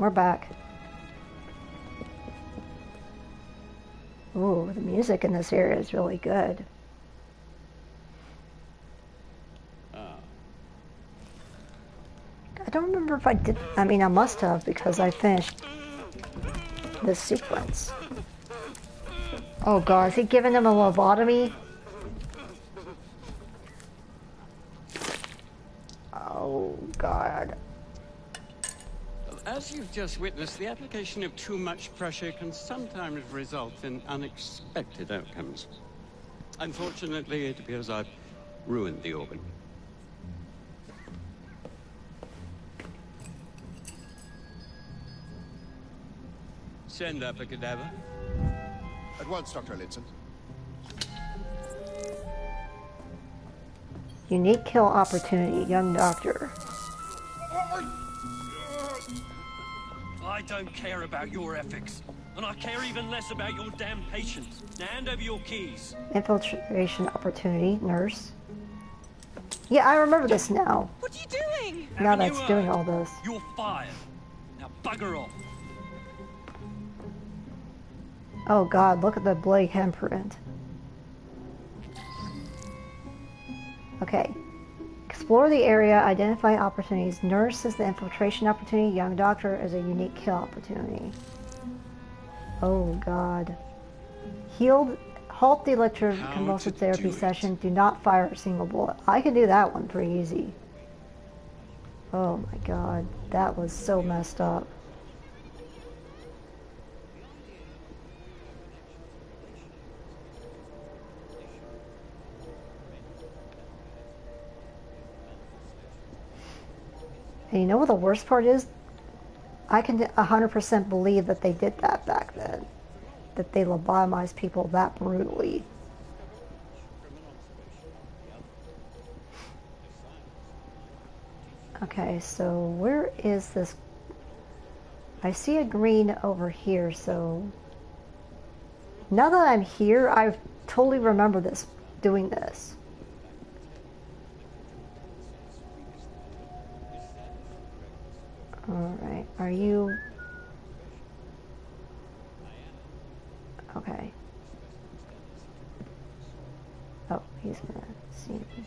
We're back. Ooh, the music in this area is really good. I don't remember if I did. I mean, I must have because I finished this sequence. Oh god, is he giving him a lobotomy? Oh god. As you've just witnessed, the application of too much pressure can sometimes result in unexpected outcomes. Unfortunately, it appears I've ruined the organ. Send up a cadaver. At once, Dr. Elliotson. Unique kill opportunity, young doctor. Don't care about your ethics. And I care even less about your damn patients. Now hand over your keys. Infiltration opportunity, nurse. Yeah, I remember this now. What are you doing? Now that's doing all this. You're fired. Now bugger off. Oh god, look at the Blake handprint. Okay. Explore the area, identify opportunities. Nurse is the infiltration opportunity, young doctor is a unique kill opportunity. Oh god. Healed halt the electroconvulsive therapy session. Do not fire a single bullet. I can do that one pretty easy. Oh my god. That was so messed up. And you know what the worst part is? I can 100% believe that they did that back then. That they lobotomized people that brutally. Okay, so where is this? I see a green over here, so... Now that I'm here, I totally remember this, doing this. Alright, are you... Okay. Oh, he's gonna see me.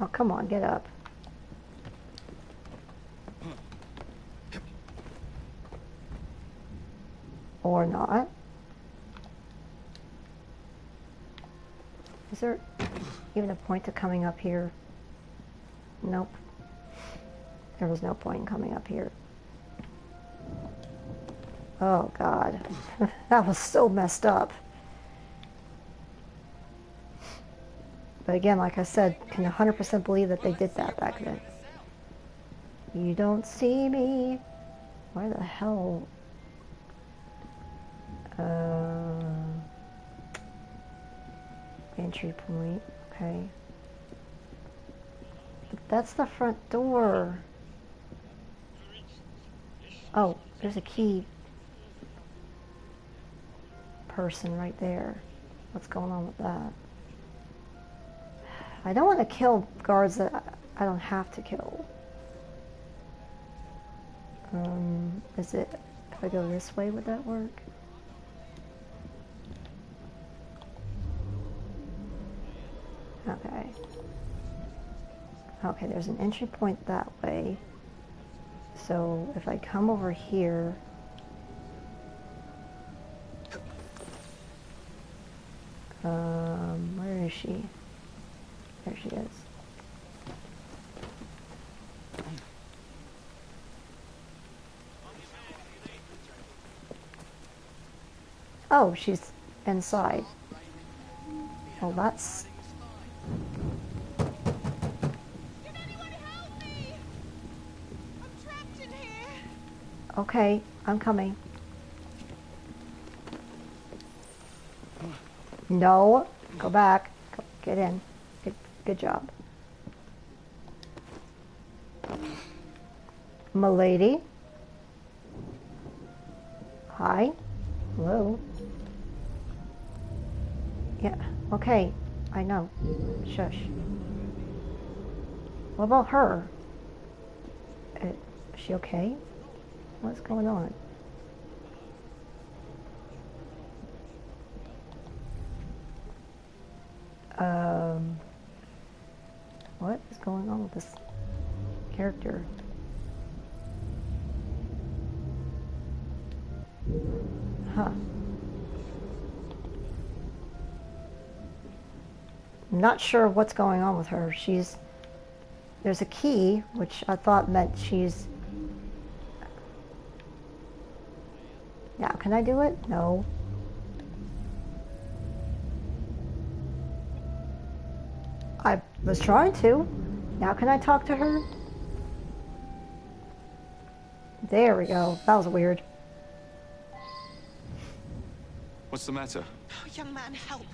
Oh, come on, get up. Or not. Is there even a point to coming up here? Nope. There was no point in coming up here. Oh god. that was so messed up. But again, like I said, can 100% believe that they did that back then. You don't see me. Where the hell? Uh, entry point. Okay. But that's the front door. Oh, there's a key person right there. What's going on with that? I don't want to kill guards that I don't have to kill. Um, is it, if I go this way, would that work? Okay. Okay, there's an entry point that way. So if I come over here, um, where is she? There she is. Oh, she's inside. Well, that's... Okay, I'm coming. No, go back. Get in. Good, good job. Milady? Hi? Hello? Yeah, okay. I know. Shush. What about her? Uh, is she okay? What's going on? Um, what is going on with this character? Huh. Not sure what's going on with her. She's there's a key, which I thought meant she's Now, can I do it? No. I was trying to. Now can I talk to her? There we go. That was weird. What's the matter? Oh, young man, help.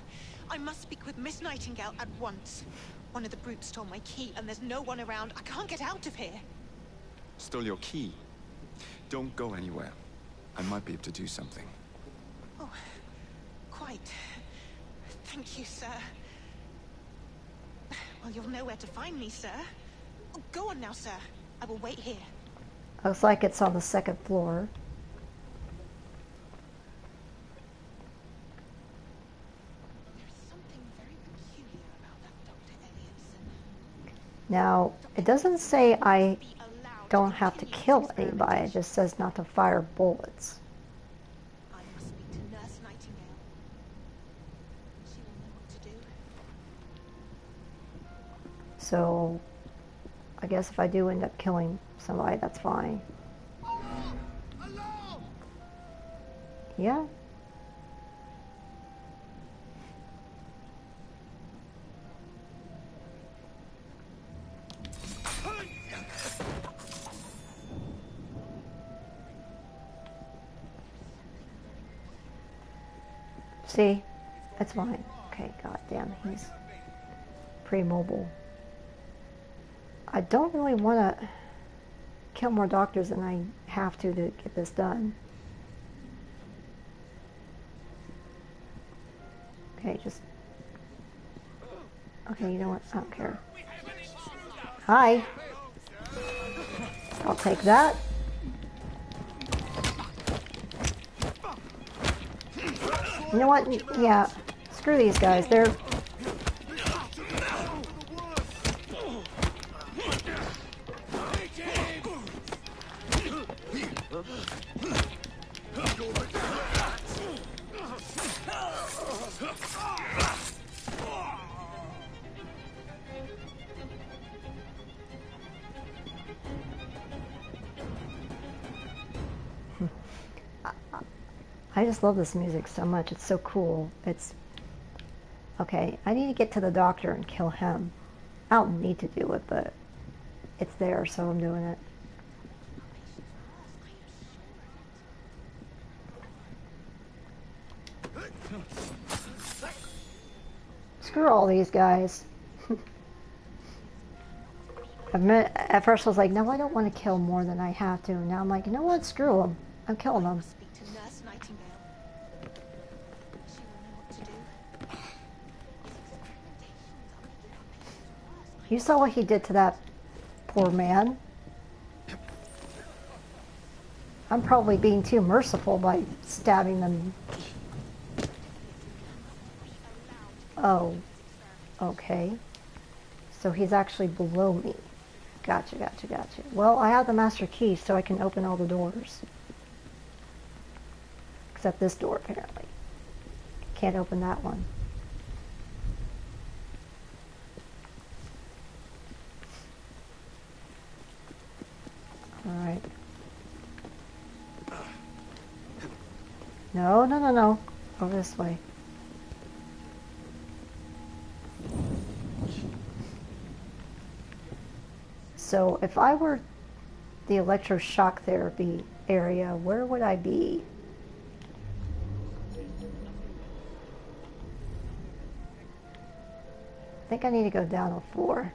I must speak with Miss Nightingale at once. One of the brutes stole my key, and there's no one around. I can't get out of here. Stole your key. Don't go anywhere. I might be able to do something. Oh, quite. Thank you, sir. Well, you'll know where to find me, sir. Oh, go on now, sir. I will wait here. Looks like it's on the second floor. Now, it doesn't say I don't have to kill anybody, it just says not to fire bullets. So, I guess if I do end up killing somebody, that's fine. Yeah. See? That's fine. Okay, god damn, he's pretty mobile. I don't really want to kill more doctors than I have to to get this done. Okay, just... Okay, you know what? I don't care. Hi! I'll take that. You know what? Yeah. Screw these guys. They're... just love this music so much. It's so cool. It's okay. I need to get to the doctor and kill him. I don't need to do it, but it's there, so I'm doing it. Screw all these guys. At first I was like, no, I don't want to kill more than I have to. Now I'm like, you know what? Screw them. I'm killing them. Speak to Nurse Nightingale. She will know what to do. You saw what he did to that poor man. I'm probably being too merciful by stabbing them. Oh, okay. So he's actually below me. Gotcha, gotcha, gotcha. Well, I have the master key, so I can open all the doors. Except this door, apparently. Can't open that one. Alright. No, no, no, no. Over this way. So if I were the electroshock therapy area, where would I be? I think I need to go down a floor.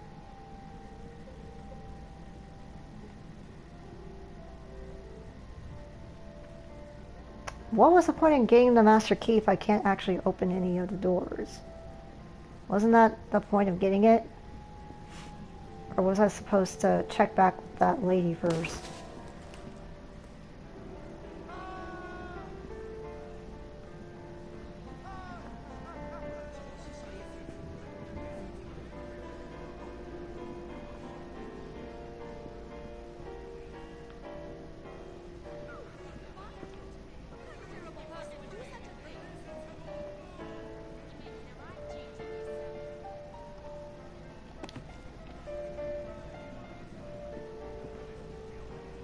What was the point in getting the master key if I can't actually open any of the doors? Wasn't that the point of getting it? Or was I supposed to check back with that lady first?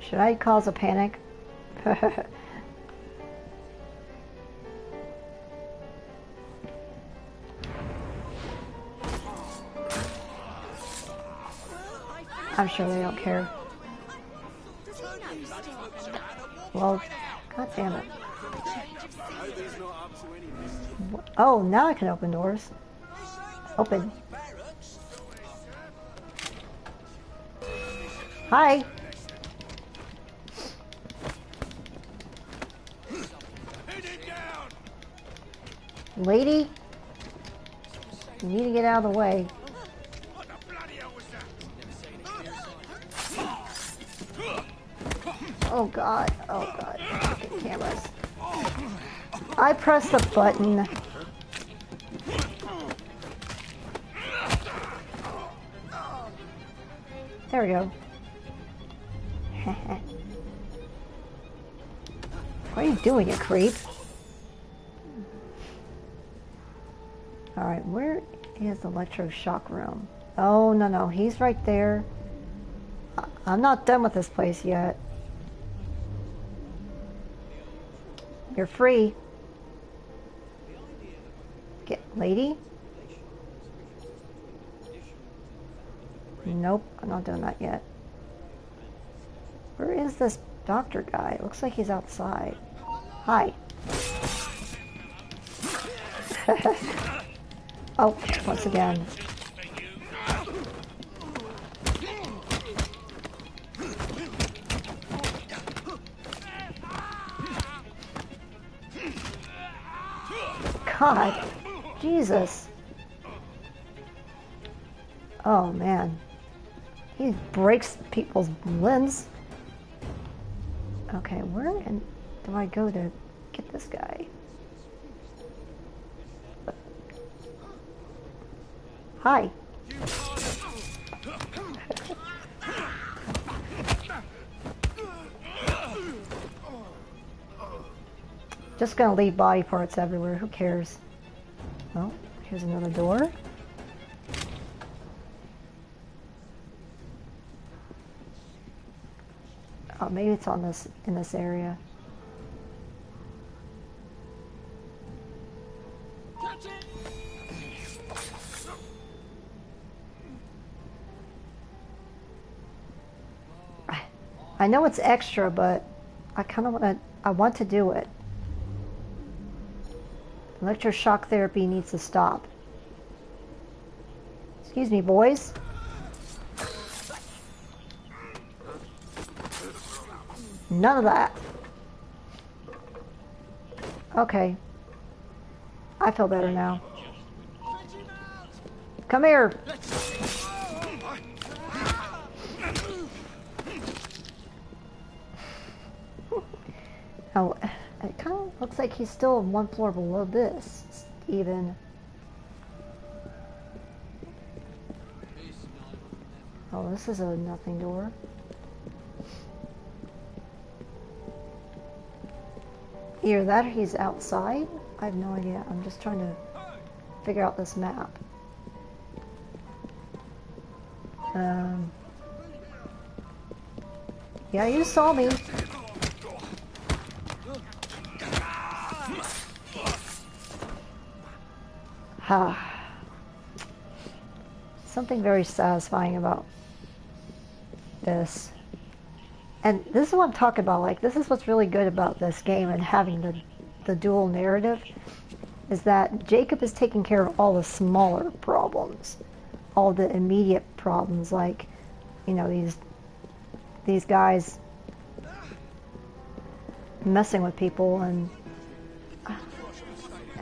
Should I cause a panic? I'm sure they don't care. Well, god damn it. Oh, now I can open doors. Open. Hi. Lady, you need to get out of the way. Oh god, oh god, cameras. I pressed the button. There we go. what are you doing, you creep? Alright, where is the electroshock room? Oh, no, no, he's right there. I'm not done with this place yet. You're free. Get, lady? Nope, I'm not doing that yet. Where is this doctor guy? It looks like he's outside. Hi. Oh, once again. God. Jesus. Oh, man. He breaks people's limbs. Okay, where do I go to get this guy? Hi. Just gonna leave body parts everywhere, who cares? Well, here's another door. Oh, maybe it's on this in this area. Know it's extra, but I kind of want to, I want to do it. Electroshock therapy needs to stop. Excuse me, boys. None of that. Okay. I feel better now. Come here. Oh, it kind of looks like he's still one floor below this, even. Oh, this is a nothing door. Either that or he's outside. I have no idea. I'm just trying to figure out this map. Um, yeah, you saw me. Ha. Something very satisfying about this. And this is what I'm talking about. Like, this is what's really good about this game and having the, the dual narrative is that Jacob is taking care of all the smaller problems, all the immediate problems, like, you know, these these guys messing with people and uh,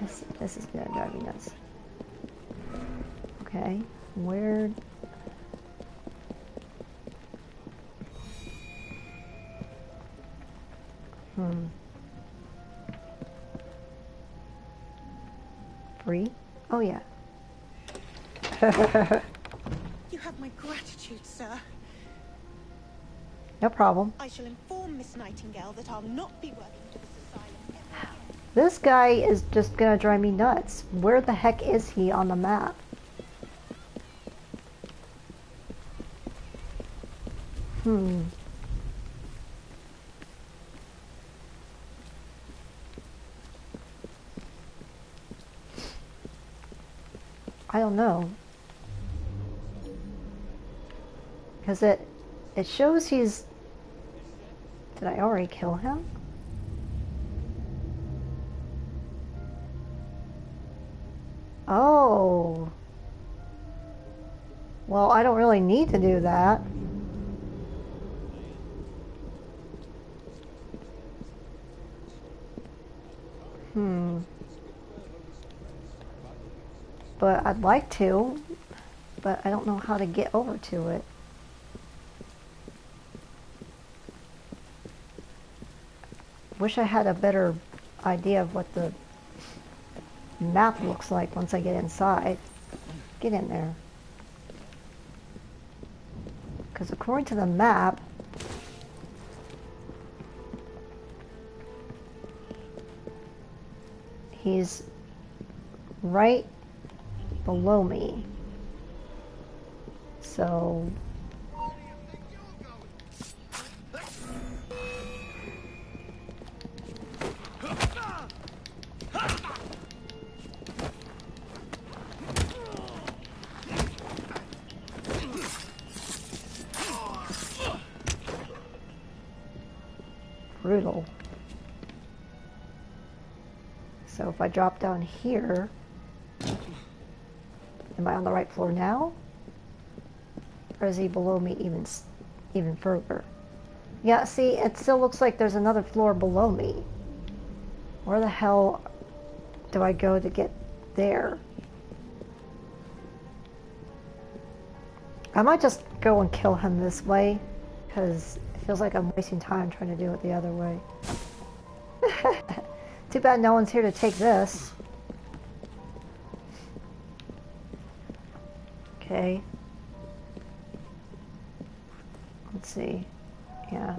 this, this is gonna drive me nuts. Okay, where Hmm. Free? Oh, yeah. you have my gratitude, sir. No problem. I shall inform Miss Nightingale that I'll not be working for this asylum. This guy is just gonna drive me nuts. Where the heck is he on the map? Hmm. I don't know. Because it it shows he's Did I already kill him? Oh. Well, I don't really need to do that. Hmm. But I'd like to, but I don't know how to get over to it. Wish I had a better idea of what the map looks like once I get inside. Get in there. Because according to the map, he's right below me. So drop down here, am I on the right floor now? Or is he below me even, even further? Yeah, see, it still looks like there's another floor below me. Where the hell do I go to get there? I might just go and kill him this way, because it feels like I'm wasting time trying to do it the other way. Too bad no one's here to take this. Okay. Let's see. Yeah.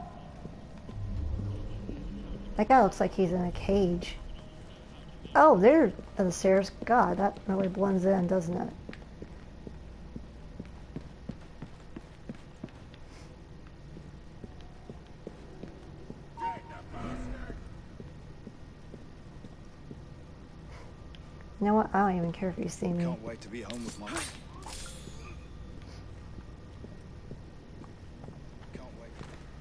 That guy looks like he's in a cage. Oh, there are the stairs. God, that really blends in, doesn't it? You know what? I don't even care if you see me. Can't wait to be home with my.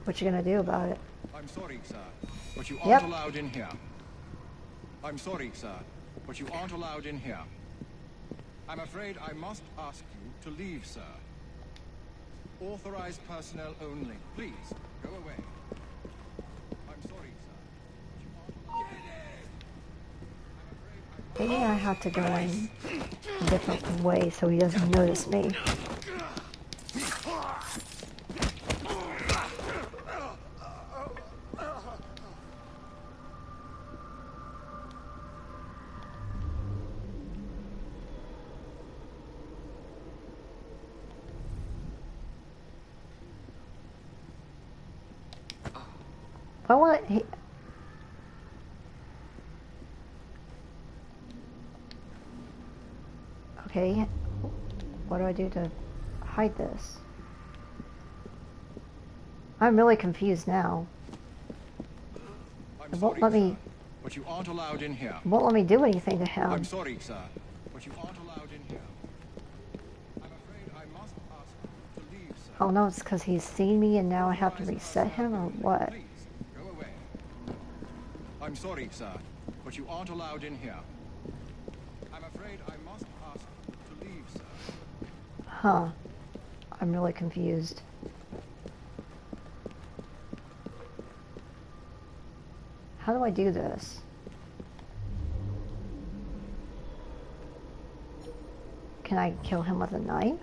What you gonna do about it? I'm sorry, sir, but you aren't Yep. allowed in here. I'm sorry, sir, but you aren't allowed in here. I'm afraid I must ask you to leave, sir. Authorized personnel only. Please, go away. I'm sorry, Have to go in a different way so he doesn't notice me. I want he, Okay, what do I do to hide this? I'm really confused now. I'm It won't sorry, let me sir, but you aren't allowed in here. won't let me do anything to him. I'm sorry, sir, but you aren't allowed in here. I'm afraid I must ask to leave, sir. Oh no, it's because he's seen me and now I have to reset him or what? Go away. I'm sorry, sir, but you aren't allowed in here. I'm afraid I must ask to leave, sir. Huh. I'm really confused. How do I do this? Can I kill him with a knife?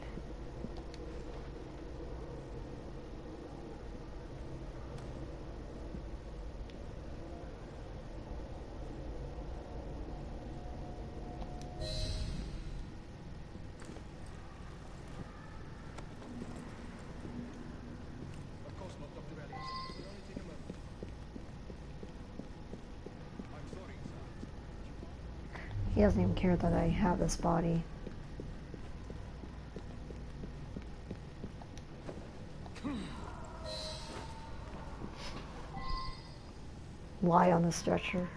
Of course not, Dr. Elliot. It'll only take a moment. I'm sorry, sir. He doesn't even care that I have this body. Lie on the stretcher.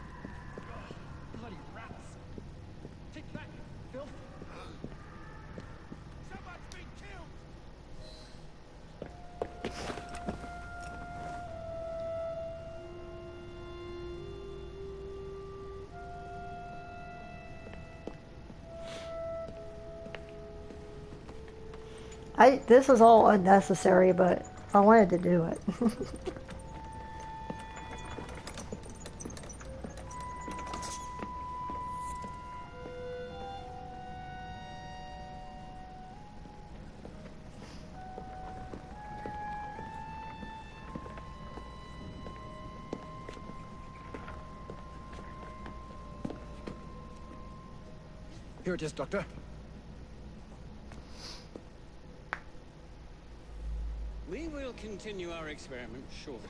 I this is all unnecessary, but I wanted to do it. Here it is, Doctor. We will continue our experiment shortly.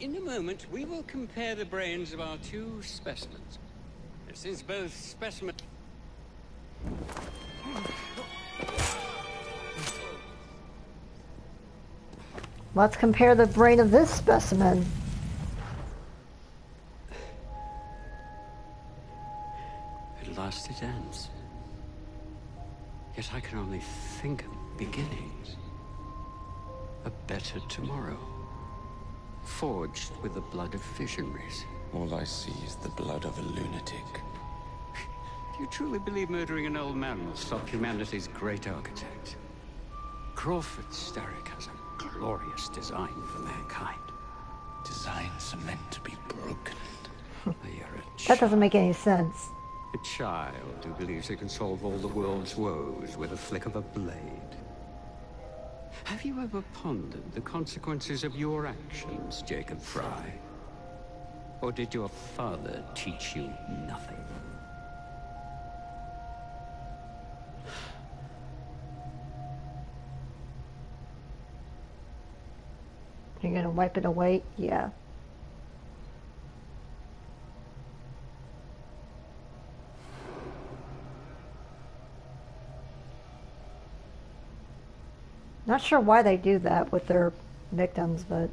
In a moment, we will compare the brains of our two specimens. Since both specimens... Let's compare the brain of this specimen. You murdering an old man will stop humanity's great architect? Crawford Starrick has a glorious design for mankind. Designs are meant to be broken. You're a That doesn't make any sense. A child who believes he can solve all the world's woes with a flick of a blade. Have you ever pondered the consequences of your actions, Jacob Frye? Or did your father teach you nothing? You're gonna wipe it away? Yeah. Not sure why they do that with their victims, but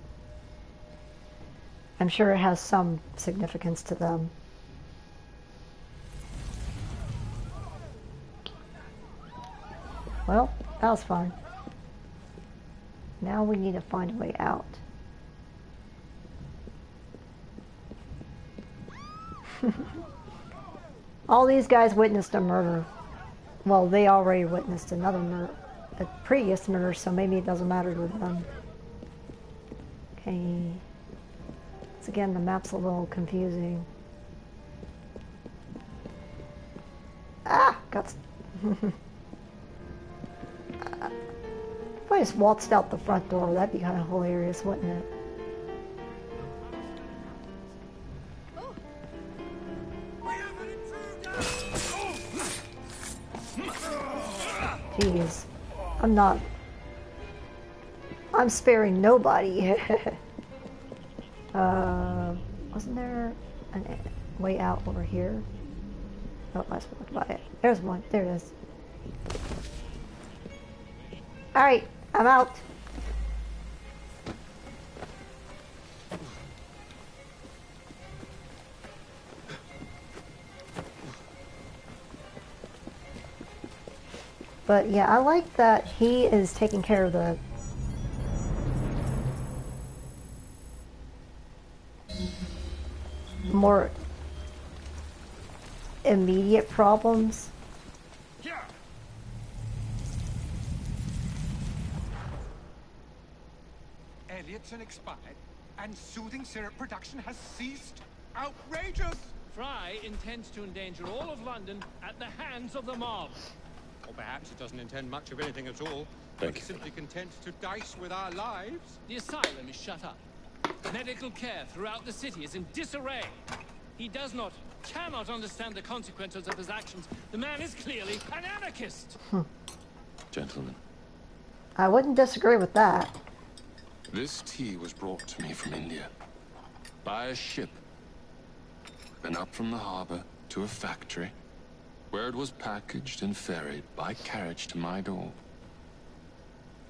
I'm sure it has some significance to them. Well, that was fun. Now we need to find a way out. All these guys witnessed a murder. Well, they already witnessed another murder, a previous murder, so maybe it doesn't matter to them. Okay. Once again, the map's a little confusing. Ah! Got. if I just waltzed out the front door, that'd be kind of hilarious, wouldn't it? Jeez. I'm not. I'm sparing nobody. Uh, wasn't there a way out over here? Oh, I just walked by it. There's one. There it is. Alright, I'm out. But yeah, I like that he is taking care of the more immediate problems. Elliotson expired, and soothing syrup production has ceased. Outrageous! Frye intends to endanger all of London at the hands of the mob. Or perhaps it doesn't intend much of anything at all. Thank but you. simply content to dice with our lives. The asylum is shut up. Medical care throughout the city is in disarray. He does not, cannot understand the consequences of his actions. The man is clearly an anarchist. Hmm. Gentlemen, I wouldn't disagree with that. this tea was brought to me from India. By a ship. Then up from the harbor to a factory, where it was packaged and ferried by carriage to my door.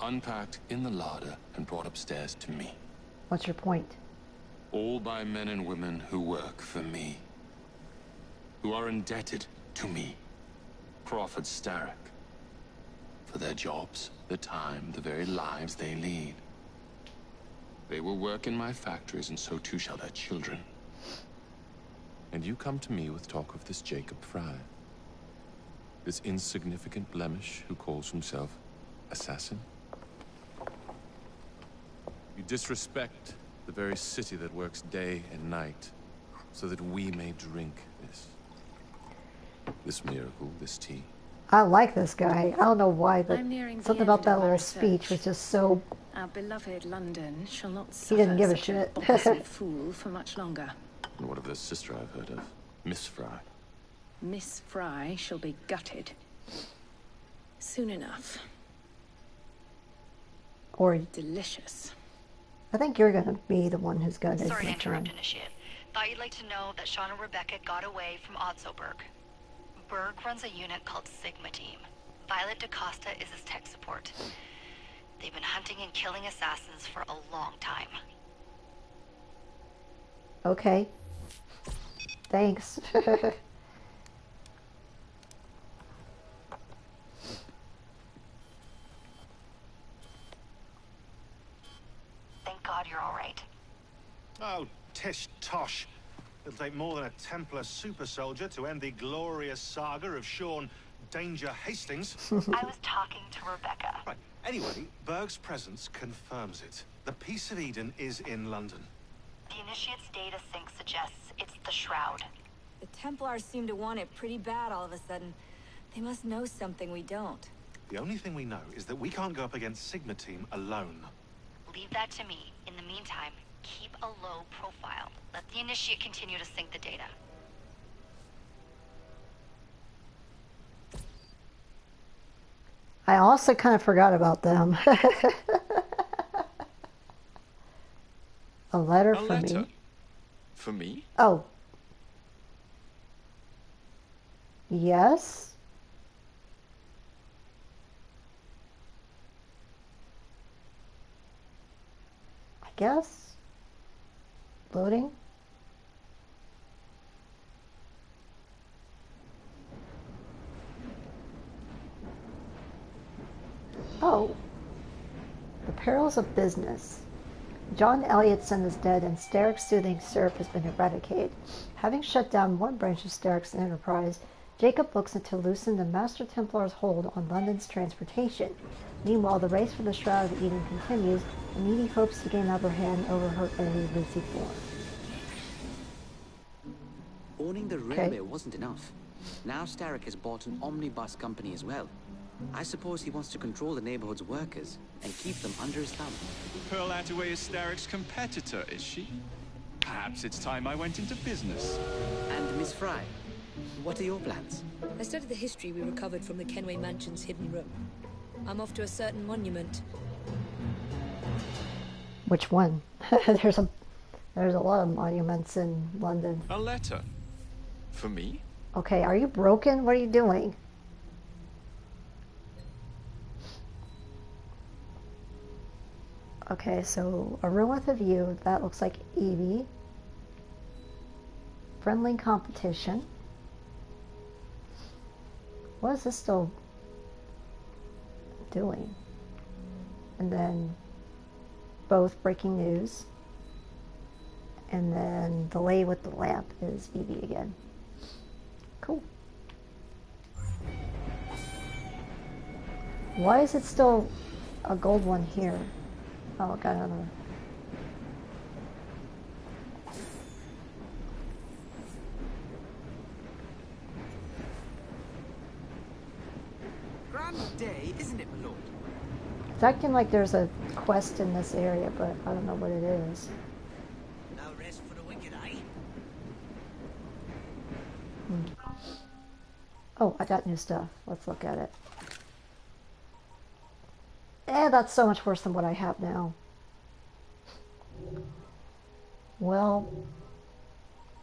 Unpacked in the larder and brought upstairs to me. What's your point? All by men and women who work for me. Who are indebted to me. Crawford Starrick. For their jobs, the time, the very lives they lead. They will work in my factories, and so too shall their children. And you come to me with talk of this Jacob Frye. This insignificant blemish who calls himself assassin? You disrespect the very city that works day and night so that we may drink this. This miracle, this tea. I like this guy. I don't know why, but I'm nearing the something about of that my little speech was just so. Our beloved London shall not He suffer didn't give a such shit. bothersome fool for much longer. And what of the sister I've heard of? Miss Frye. Miss Frye shall be gutted. Soon enough. Or Delicious. I think you're gonna be the one who's gonna. Sorry to make interrupt, him. Initiate. Thought you'd like to know that Shaun and Rebecca got away from Otzoberg. Berg runs a unit called Sigma Team. Violet da Costa is his tech support. They've been hunting and killing assassins for a long time. Okay. Thanks. God you're all right. Oh, tish tosh. It'll take more than a Templar super soldier to end the glorious saga of Shaun Danger Hastings. I was talking to Rebecca. Right. Anyway, Berg's presence confirms it. The Piece of Eden is in London. The Initiate's data sync suggests it's the Shroud. The Templars seem to want it pretty bad all of a sudden. They must know something we don't. The only thing we know is that we can't go up against Sigma Team alone. Leave that to me. In the meantime, keep a low profile. Let the Initiate continue to sync the data. I also kind of forgot about them. a letter A for letter? me. For me? Oh. Yes. Guess. Loading. Oh. The perils of business. John Elliotson is dead and Starrick's soothing syrup has been eradicated. Having shut down one branch of Starrick's enterprise, Jacob looks to loosen the Master Templar's hold on London's transportation. Meanwhile, the race for the Shroud of Eden continues, and Evie hopes to gain upper hand over her enemy Lucy Thorne. Owning the Okay. railway wasn't enough. Now Starrick has bought an omnibus company as well. I suppose he wants to control the neighborhood's workers and keep them under his thumb. Pearl Attaway is Starrick's competitor, is she? Perhaps it's time I went into business. And Miss Frye, what are your plans? I studied the history we recovered from the Kenway Mansion's hidden room. I'm off to a certain monument. Which one? There's a There's a lot of monuments in London. A letter? For me? Okay, are you broken? What are you doing? Okay, so a room with a view. That looks like Evie. Friendly competition. What is this still doing? And then both breaking news. And then the lady with the lamp is Evie again. Cool. Why is it still a gold one here? Oh, got another. Grand day, isn't it, my lord? It's acting like there's a quest in this area, but I don't know what it is. No rest for the wicked, eh? Hmm. Oh, I got new stuff. Let's look at it. Eh, that's so much worse than what I have now. Well,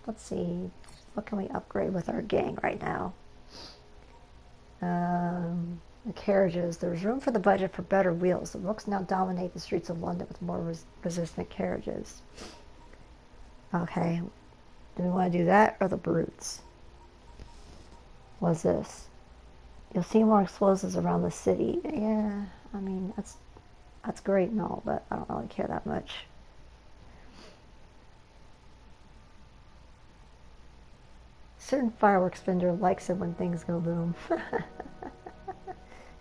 let's see. What can we upgrade with our gang right now? Um, the carriages. There's room for the budget for better wheels. The rooks now dominate the streets of London with more res resistant carriages. Okay. Do we want to do that or the brutes? What's this? You'll see more explosives around the city. Yeah, I mean, that's that's great and all, but I don't really care that much. Certain fireworks vendor likes it when things go boom.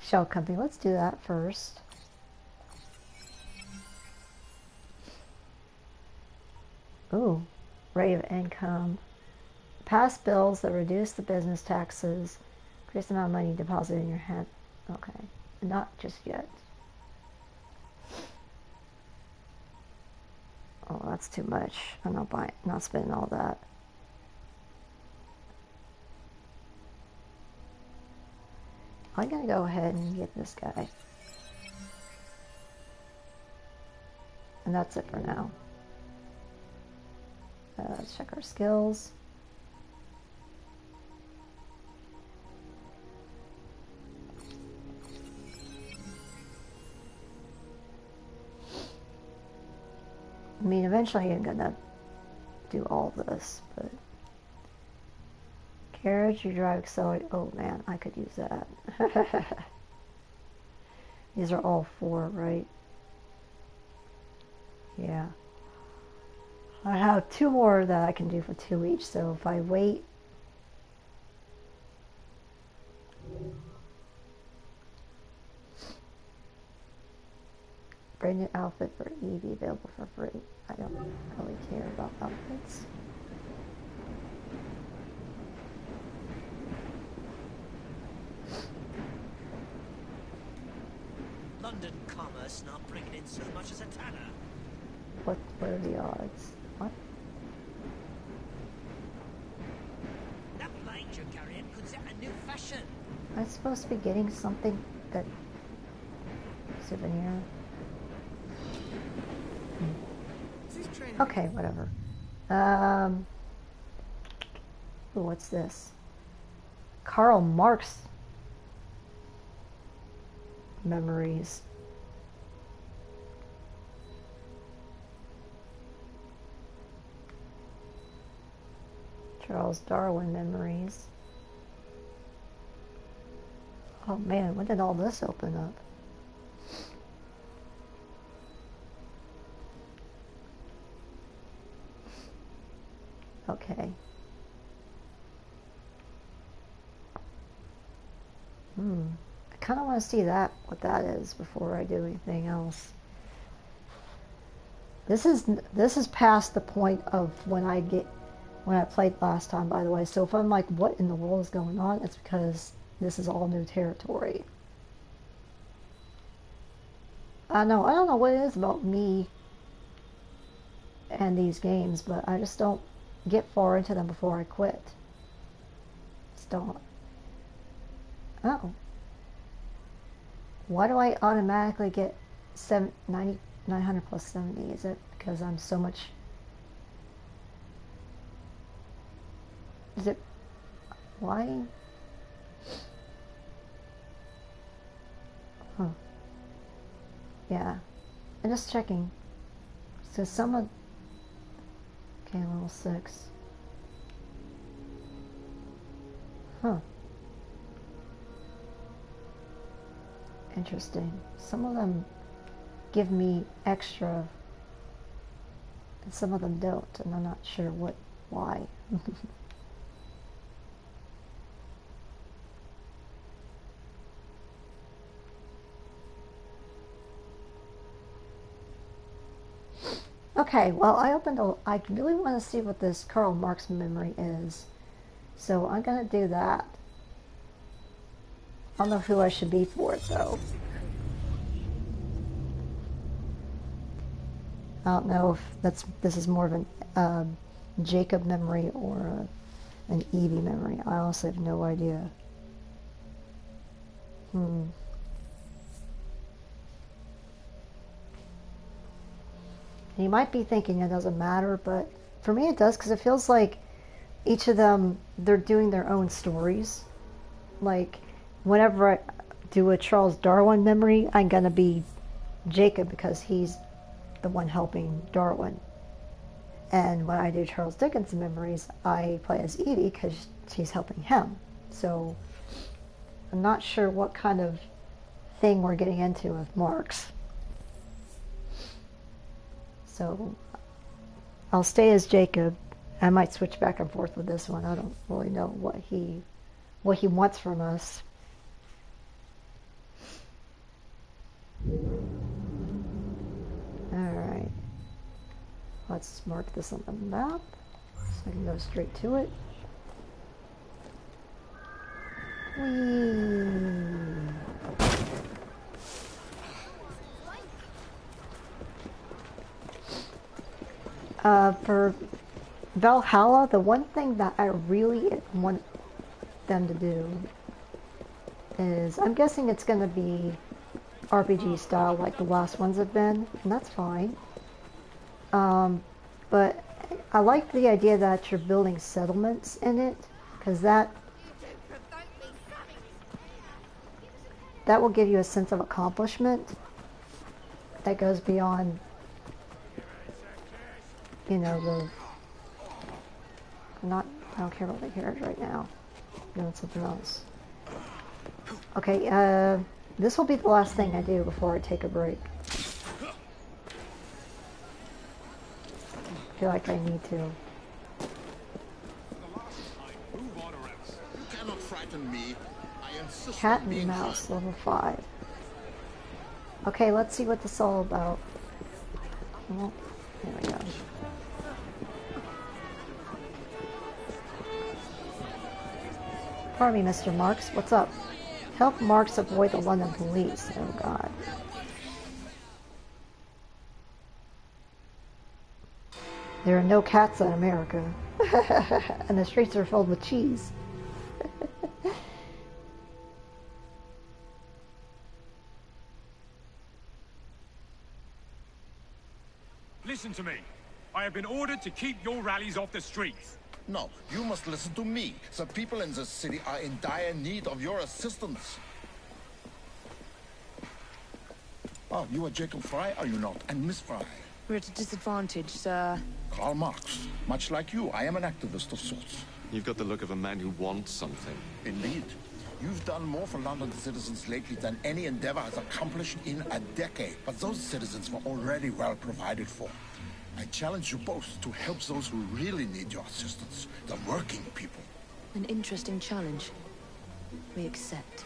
Shell company, let's do that first. Ooh, rate of income. Pass bills that reduce the business taxes. Increase the amount of money deposited in your hand. Okay, not just yet. Oh, that's too much. I'm not buying, not spending all that. I'm gonna go ahead and get this guy. And that's it for now. Uh, let's check our skills. I mean, eventually I'm gonna do all this, but carriage, you drive accelerate. Oh man, I could use that. These are all four, right? Yeah. I have two more that I can do for two each, so if I wait Brand new outfit for Evie available for free. I don't really care about outfits. London commerce not bringing in so much as a tanner. What, were the odds? What? That plane you're carrying could set a new fashion. I'm supposed to be getting something that souvenir? Hmm. Okay, whatever. Um, ooh, what's this? Karl Marx memories. Charles Darwin memories. Oh man, when did all this open up? Okay. Hmm. I kind of want to see that, what that is, before I do anything else. This is this is past the point of when I get when I played last time, by the way. So if I'm like, what in the world is going on? It's because this is all new territory. I know I don't know what it is about me and these games, but I just don't get far into them before I quit. Just don't. Oh why do I automatically get 7, 90, 900 plus 70? Is it because I'm so much... Is it... Why? Huh. Yeah. I'm just checking. So some of... Okay, level 6. Huh. Interesting. Some of them give me extra and some of them don't and I'm not sure what why. Okay, well, I opened a, I really want to see what this Karl Marx memory is. So I'm going to do that. I don't know who I should be for it, though. I don't know if that's this is more of a uh, Jacob memory or a, an Evie memory. I honestly have no idea. Hmm. You might be thinking it doesn't matter, but for me it does because it feels like each of them, they're doing their own stories. Like, whenever I do a Charles Darwin memory, I'm going to be Jacob because he's the one helping Darwin. And when I do Charles Dickens memories, I play as Evie because she's helping him. So I'm not sure what kind of thing we're getting into with Marx. So I'll stay as Jacob. I might switch back and forth with this one. I don't really know what he what he wants from us. Alright. Let's mark this on the map so I can go straight to it. Whee! Uh, for Valhalla, the one thing that I really want them to do is, I'm guessing it's going to be RPG style like the last ones have been, and that's fine. Um, but I like the idea that you're building settlements in it, because that that will give you a sense of accomplishment that goes beyond you know, the, not, I don't care about the carriage right now. I'm doing something else. Okay, uh, this will be the last thing I do before I take a break. I feel like I need to. Cat and mouse, level 5. Okay, let's see what this is all about. Well, there we go. Pardon me, Mr. Marx. What's up? Help Marx avoid the London police. Oh, God. There are no cats in America. and the streets are filled with cheese. Listen to me. I have been ordered to keep your rallies off the streets. No, you must listen to me. The people in this city are in dire need of your assistance. Oh, you are Jacob Frye, are you not? And Miss Frye? We're at a disadvantage, sir. Karl Marx. Much like you, I am an activist of sorts. You've got the look of a man who wants something. Indeed. You've done more for London citizens lately than any endeavor has accomplished in a decade. But those citizens were already well provided for. I challenge you both to help those who really need your assistance, the working people. An interesting challenge. We accept.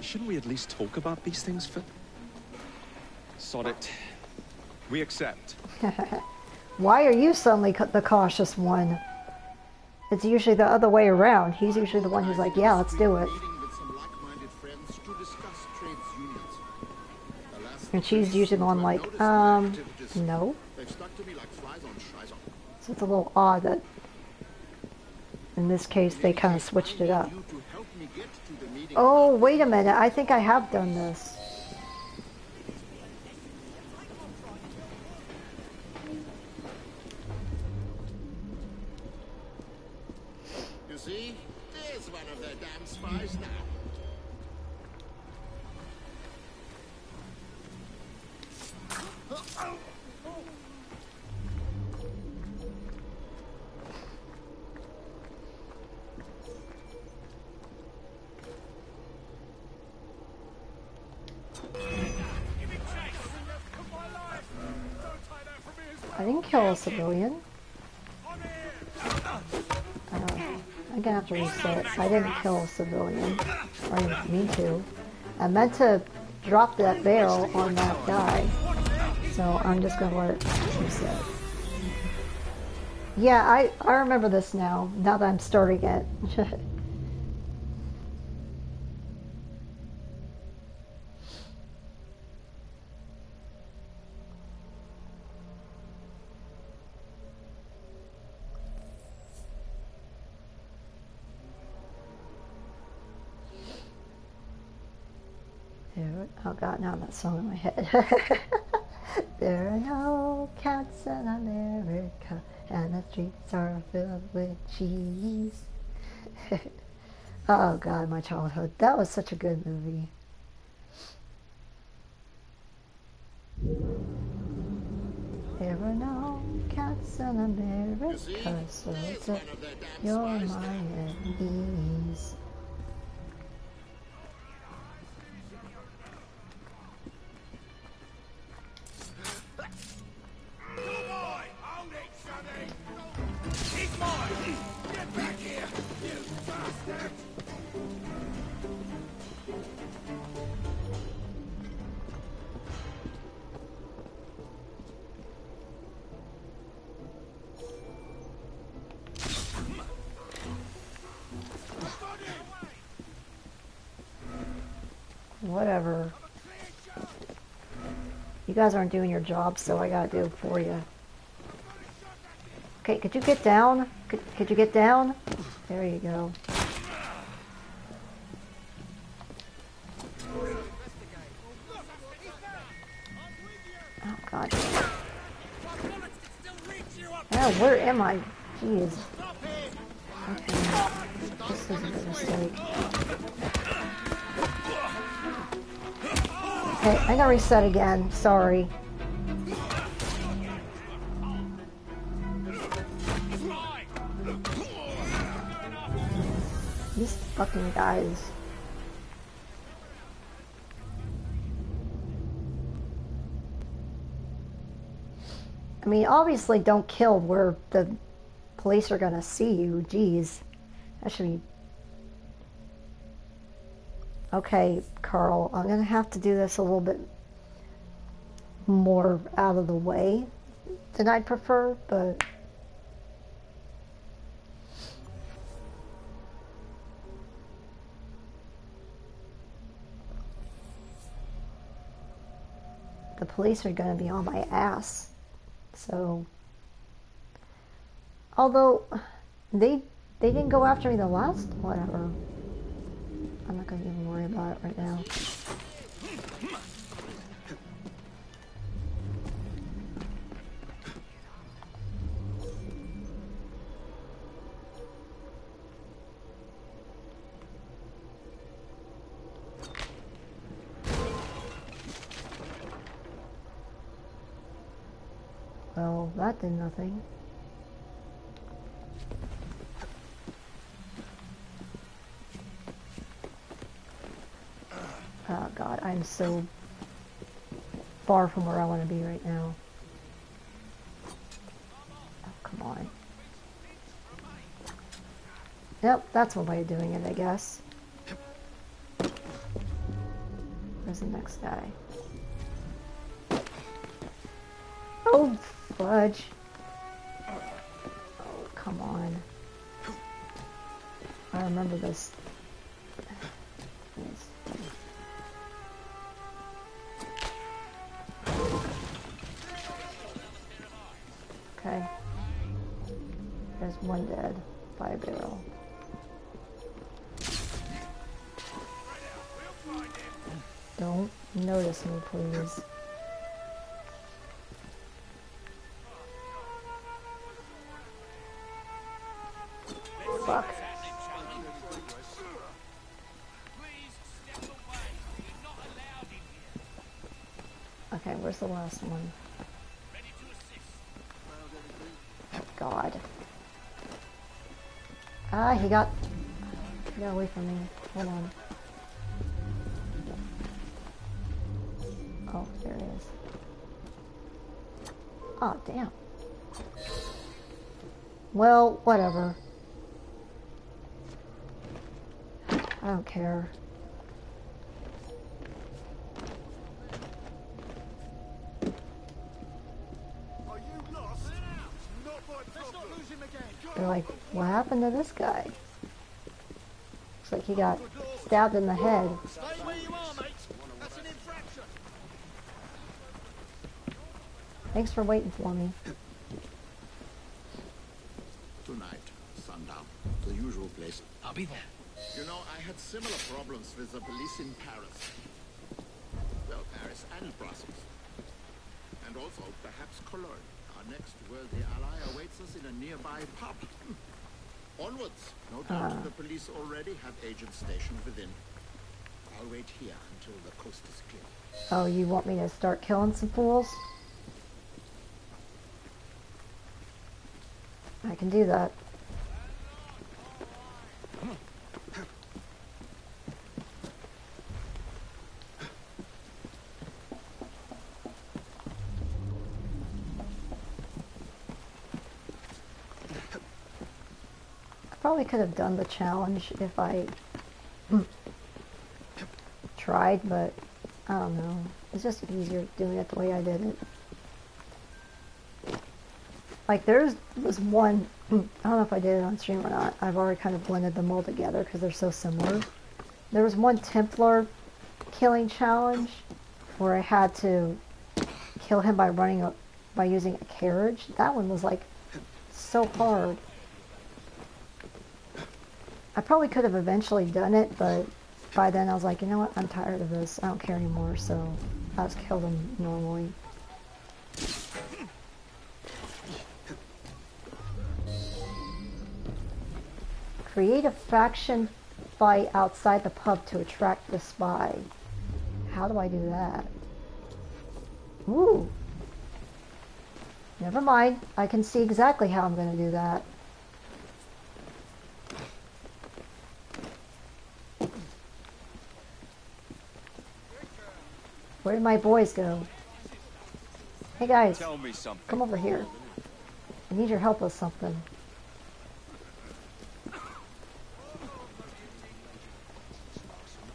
Shouldn't we at least talk about these things for... Sod it. We accept. Why are you suddenly the cautious one? It's usually the other way around. He's usually the one who's like, yeah, let's do it. And she's usually the one like, um, no. So it's a little odd that in this case they kind of switched it up. Oh, wait a minute. I think I have done this. You see, There's one of their damn spies I didn't kill a civilian. Uh, I'm gonna have to reset. I didn't kill a civilian. Or I didn't mean to. I meant to drop that barrel on that guy. So I'm just gonna let it reset. Yeah, I, I remember this now, now that I'm starting it. oh god, now that song in my head. there are no cats in America, and the streets are filled with cheese. oh god, my childhood. That was such a good movie. There are no cats in America, so that you're my enemies. Guys aren't doing your job, so I gotta do it for you. Okay, could you get down? Could, could you get down? There you go. Oh god. Oh, where am I? Jeez. Okay. This is a mistake. Okay, I'm gonna reset again. Sorry. These fucking guys. I mean, obviously don't kill where the police are gonna see you. Jeez. That should be... Okay, Karl, I'm gonna have to do this a little bit more out of the way than I'd prefer, but... the police are going to be on my ass. So, although they they didn't go after me the last whatever. I'm not to even worry about it right now. Well, that did nothing. Oh god, I'm so far from where I want to be right now. Oh, come on. Yep, that's one way of doing it, I guess. Where's the next guy? Oh, fudge. Oh, come on. I remember this. Was the last one? God. Ah, he got... He got away from me. Hold on. Oh, there he is. Oh, damn. Well, whatever. I don't care. Like, what happened to this guy? Looks like he got stabbed in the head. Thanks for waiting for me. Tonight, sundown. The usual place. I'll be there. You know, I had similar problems with the police in Paris. Well, Paris and Brussels. And also, perhaps Cologne. Next worthy ally awaits us in a nearby pub. Hmm. Onwards. No doubt Ah. the police already have agents stationed within. I'll wait here until the coast is clear. Oh, you want me to start killing some fools? I can do that. Could have done the challenge if I tried, but I don't know. It's just easier doing it the way I did it. Like there's was one, I don't know if I did it on stream or not. I've already kind of blended them all together because they're so similar. There was one Templar killing challenge where I had to kill him by running up by using a carriage. That one was like so hard. I probably could have eventually done it, but by then I was like, you know what, I'm tired of this. I don't care anymore, so I just killed him normally. Create a faction fight outside the pub to attract the spy. How do I do that? Ooh. Never mind. I can see exactly how I'm going to do that. Where did my boys go? Hey guys, come over here. I need your help with something.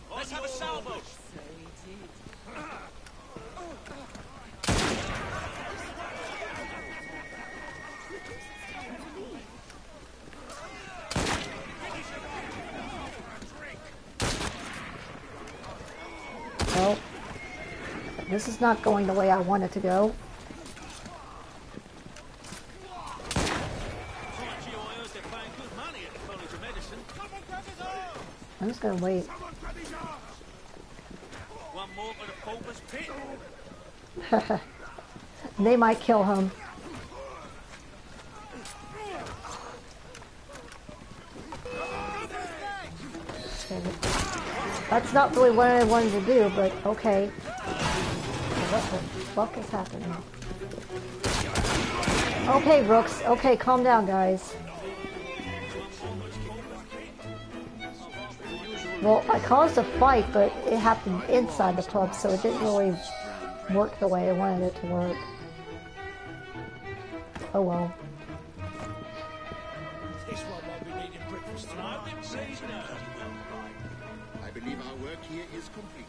Let's have a salvo. Well, this is not going the way I want it to go. I'm just gonna wait. They might kill him. That's not really what I wanted to do, but okay. What the fuck is happening? Okay, Rooks. Okay, calm down, guys. Well, I caused a fight, but it happened inside the pub, so it didn't really work the way I wanted it to work. Oh well. This one won't be needing breakfast tonight. Please no. I believe our work here is complete.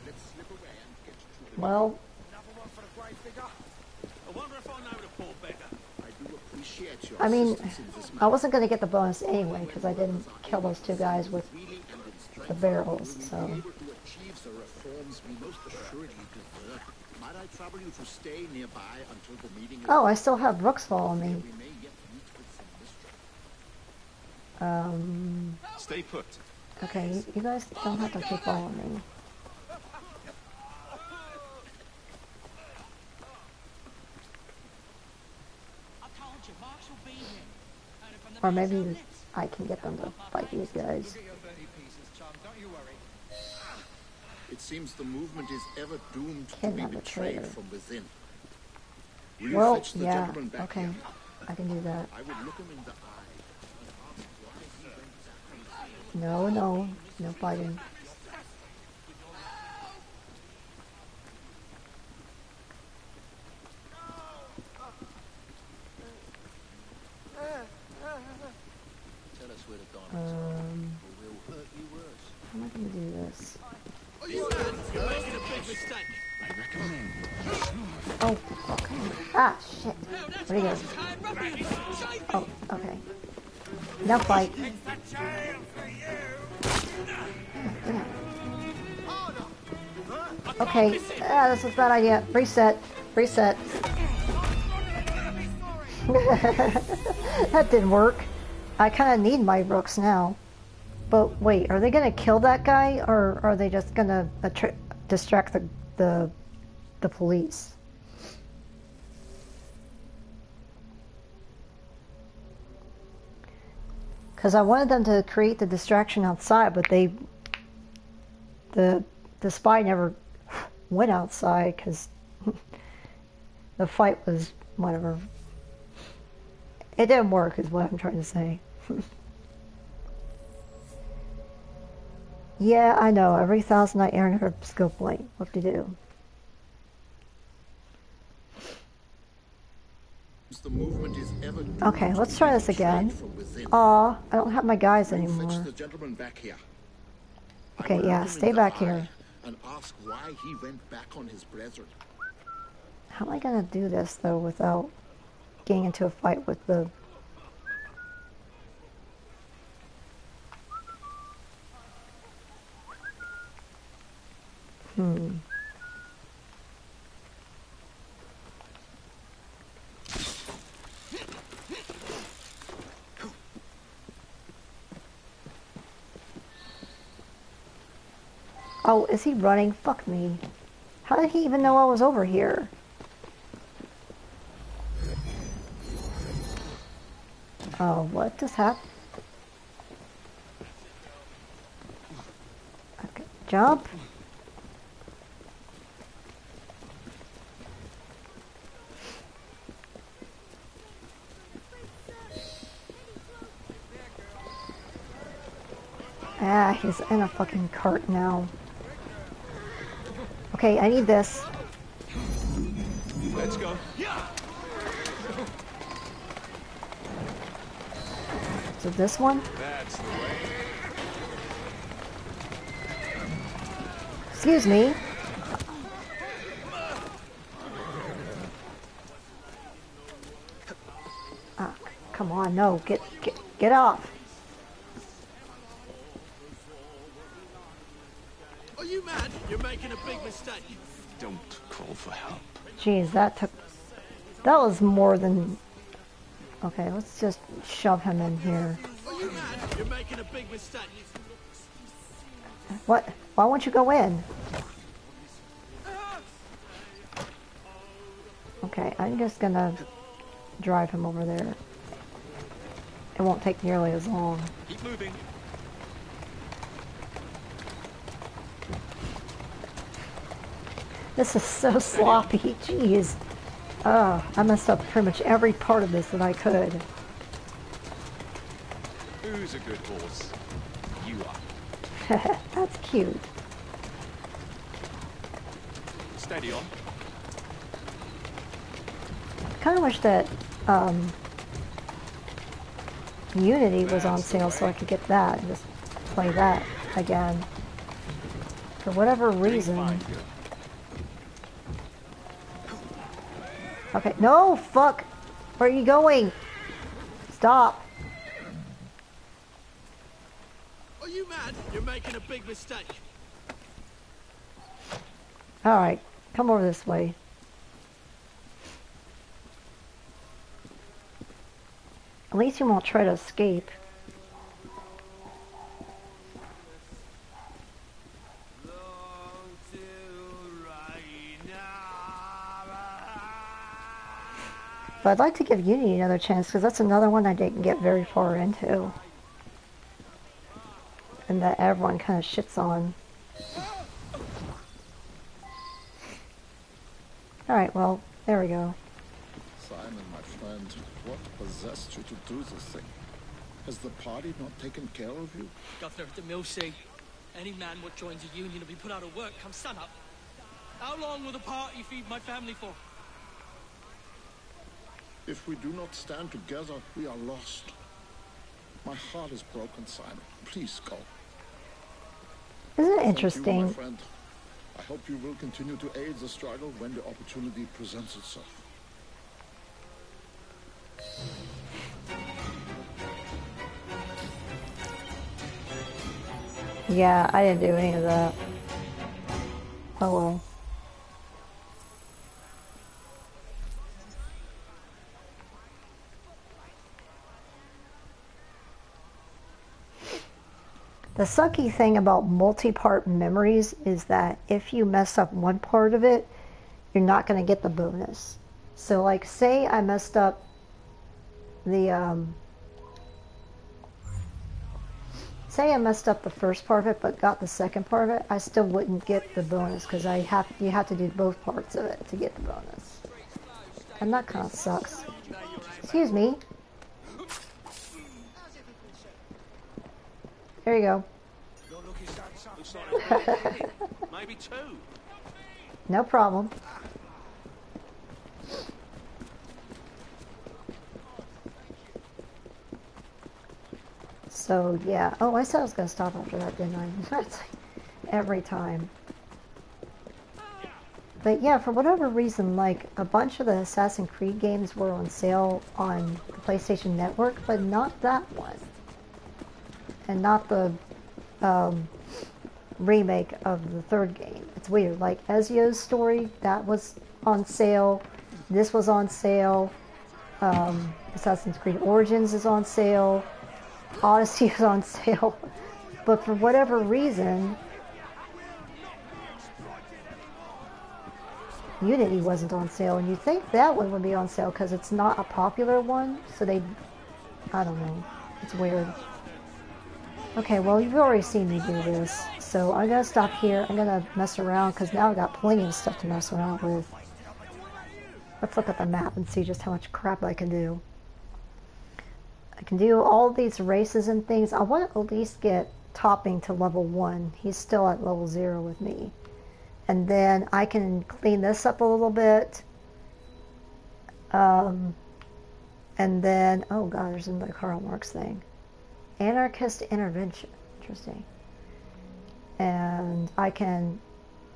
Come, let's slip away and get to the Well, Another one for the grey figure. I wonder if I know the poor beggar. I do appreciate your I mean, assistance in this I wasn't going to get the bonus anyway because I didn't kill those two guys with the barrels, so. able to achieve the reforms we most assuredly deserve. Might I trouble you to stay nearby until the meeting is Oh, I still have Brooks following me. We may yet meet with some mystery. Um, Stay put. okay, you- you guys don't have to keep following me. I told you, Marx will be here. And if I'm the Or maybe I can get them to fight these guys. Get your 30 pieces, chum. Don't you worry. It seems the movement is ever doomed to be betrayed from within. Will you Well, fetch the yeah, gentleman back okay. here? I can do that. I would look him in the eye. No, no, no fighting. Tell us where the diamonds are, Um, how am I gonna do this? Oh, okay. Ah, shit. Where'd he go? Oh, okay. Now fight. Okay, ah, this was a bad idea. Reset. Reset. that didn't work. I kind of need my rooks now. But wait, are they gonna kill that guy, or are they just gonna distract the the the police? Because I wanted them to create the distraction outside, but they the the spy never went outside because the fight was whatever. It didn't work, is what I'm trying to say. yeah, I know. Every thousand I earn her skill point. What to do? The movement is ever Okay, let's try this again. Aw, I don't have my guys anymore. The gentleman back here. Okay, yeah, stay back here. And ask why he went back on his brethren. How am I gonna do this though without getting into a fight with the Hmm. Oh, is he running? Fuck me. How did he even know I was over here? Oh, what just happened? Okay, jump. Ah, he's in a fucking cart now. Okay, I need this. Let's go. So this one? That's the way. Excuse me. Ah, come on, no, get get get off. Are you mad? You're making a big mistake. Don't call for help. Jeez, that took that was more than Okay, let's just shove him in here. Are you mad? You're making a big mistake. What? Why won't you go in? Okay, I'm just gonna drive him over there. It won't take nearly as long. Keep moving. This is so sloppy. Jeez. Oh, I messed up pretty much every part of this that I could. Who's a good horse? You are. That's cute. Steady on. kind of wish that um, Unity was on sale so I could get that and just play that again. For whatever reason. Okay, no, fuck! Where are you going? Stop. Are you mad? You're making a big mistake. Alright, come over this way. At least you won't try to escape. But I'd like to give Unity another chance because that's another one I didn't get very far into. And that everyone kind of shits on. Alright, well, there we go. Simon, my friend, what possessed you to do this thing? Has the party not taken care of you? Governor of the Mill say, any man what joins a union will be put out of work come sun up. How long will the party feed my family for? If we do not stand together, we are lost. My heart is broken, Simon. Please go. Isn't it you, interesting? my friend. I hope you will continue to aid the struggle when the opportunity presents itself. Yeah, I didn't do any of that. Oh well. The sucky thing about multi-part memories is that if you mess up one part of it, you're not going to get the bonus. So like say I messed up the um, say I messed up the first part of it but got the second part of it, I still wouldn't get the bonus because I have you have to do both parts of it to get the bonus. And that kind of sucks. Excuse me. There you go. Maybe two. No problem. So yeah. Oh, I said I was gonna stop after that, didn't I? That's like every time. But yeah, for whatever reason, like a bunch of the Assassin's Creed games were on sale on the PlayStation Network, but not that one, and not the um, remake of the third game. It's weird. Like Ezio's story, that was on sale. This was on sale. Um, Assassin's Creed Origins is on sale. Odyssey is on sale. But for whatever reason, Unity wasn't on sale. And you think that one would be on sale because it's not a popular one. So they, I don't know. It's weird. Okay, well, you've already seen me do this. So I'm going to stop here. I'm to mess around because now I've got plenty of stuff to mess around with. Let's look at the map and see just how much crap I can do. I can do all these races and things. I want to at least get topping to level 1. He's still at level 0 with me. And then I can clean this up a little bit. Um, and then, oh god, there's another Karl Marx thing. Anarchist intervention. Interesting. And I can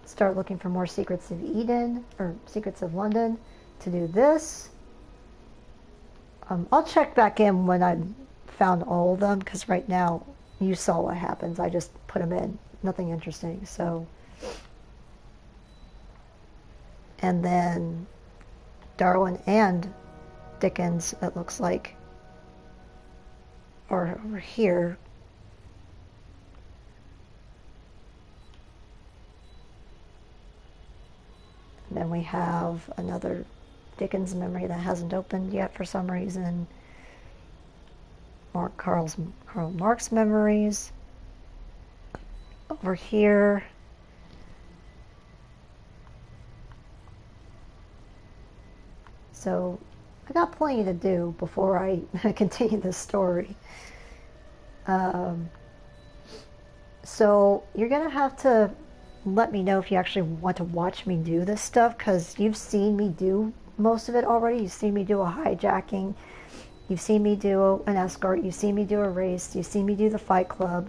start looking for more Secrets of Eden or Secrets of London to do this. Um, I'll check back in when I've found all of them because right now you saw what happens. I just put them in. Nothing interesting. So, and then Darwin and Dickens, it looks like, are over here. And then we have another Dickens memory that hasn't opened yet for some reason. Mark Carl's Karl Marx memories. Over here. So I got plenty to do before I continue this story. Um, so you're gonna have to let me know if you actually want to watch me do this stuff because you've seen me do most of it already. You've seen me do a hijacking. You've seen me do an escort. You've seen me do a race. You've seen me do the fight club.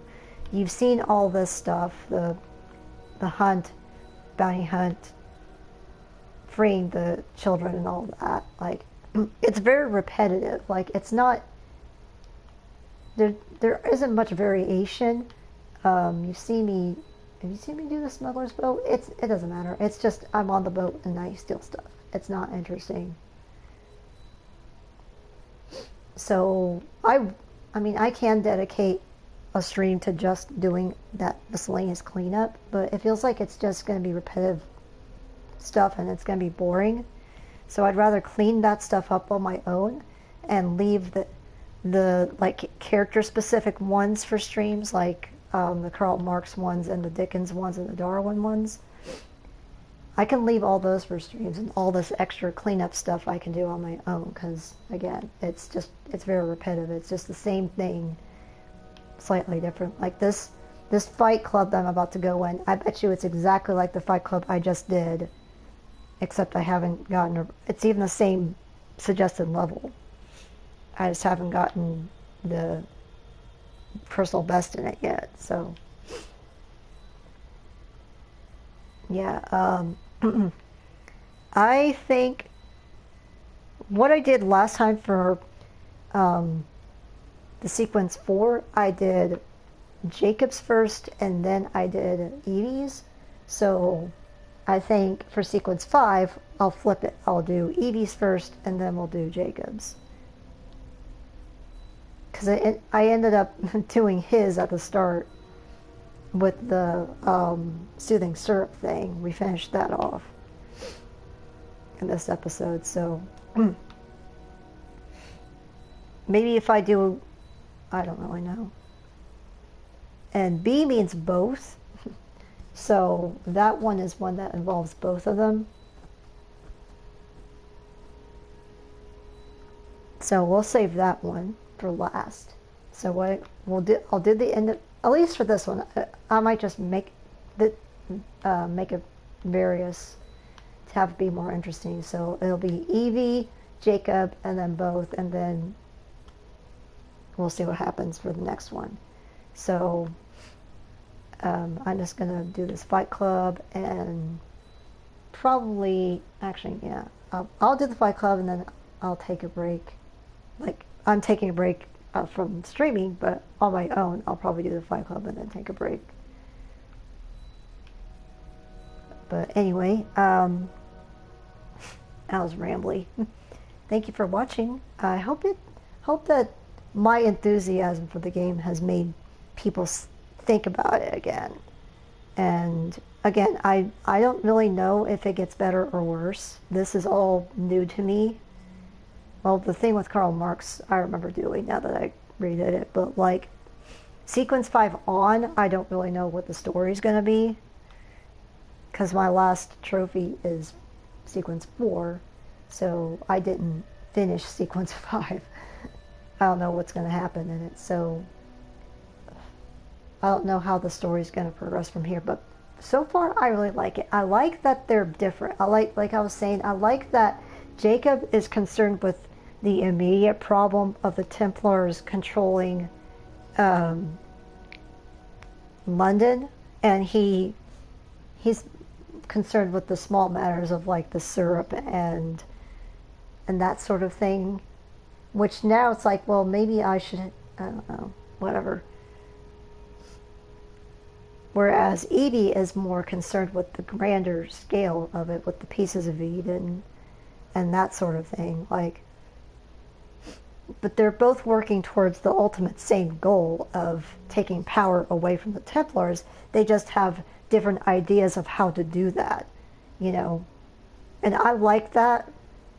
You've seen all this stuff, the the hunt, bounty hunt, freeing the children and all that. Like it's very repetitive. Like it's not there there isn't much variation. Um, you see me have you seen me do the smuggler's boat? It's it doesn't matter. It's just I'm on the boat and I steal stuff. It's not interesting. So I I mean I can dedicate a stream to just doing that miscellaneous cleanup, but it feels like it's just going to be repetitive stuff and it's going to be boring. So I'd rather clean that stuff up on my own and leave the the like character specific ones for streams like um, the Karl Marx ones and the Dickens ones and the Darwin ones. I can leave all those for streams and all this extra cleanup stuff I can do on my own because again, it's just it's very repetitive. It's just the same thing, slightly different. Like this this fight club that I'm about to go in, I bet you it's exactly like the fight club I just did, except I haven't gotten. A, it's even the same suggested level. I just haven't gotten the personal best in it yet. So yeah, um, I think what I did last time for um, the sequence four, I did Jacob's first and then I did Evie's. So I think for sequence five, I'll flip it. I'll do Evie's first and then we'll do Jacob's. Because I, I ended up doing his at the start with the um, soothing syrup thing. We finished that off in this episode. So maybe if I do, I don't really know. And B means both. So that one is one that involves both of them. So we'll save that one for last. So what we'll do, I'll do the end of, at least for this one. uh, I might just make the uh, make it various to have it be more interesting. So it'll be Evie, Jacob, and then both, and then we'll see what happens for the next one. So um, I'm just gonna do this Fight Club and probably actually yeah I'll, I'll do the Fight Club and then I'll take a break. Like I'm taking a break uh, from streaming, but on my own I'll probably do the Fight Club and then take a break. But anyway, um, I was rambly. Thank you for watching. I hope it hope that my enthusiasm for the game has made people think about it again. And again, I I don't really know if it gets better or worse. This is all new to me. Well, the thing with Karl Marx, I remember doing now that I redid it, but like sequence five on, I don't really know what the story's going to be because my last trophy is sequence four, so I didn't finish sequence five. I don't know what's going to happen in it, so I don't know how the story's going to progress from here. But so far, I really like it. I like that they're different. I like, like I was saying, I like that Jacob is concerned with the immediate problem of the Templars controlling um, London, and he he's concerned with the small matters of like the syrup and and that sort of thing. Which now it's like, well, maybe I should, I don't know, whatever. Whereas Evie is more concerned with the grander scale of it, with the pieces of Eden and that sort of thing. Like, but they're both working towards the ultimate same goal of taking power away from the Templars. They just have different ideas of how to do that, you know. And I like that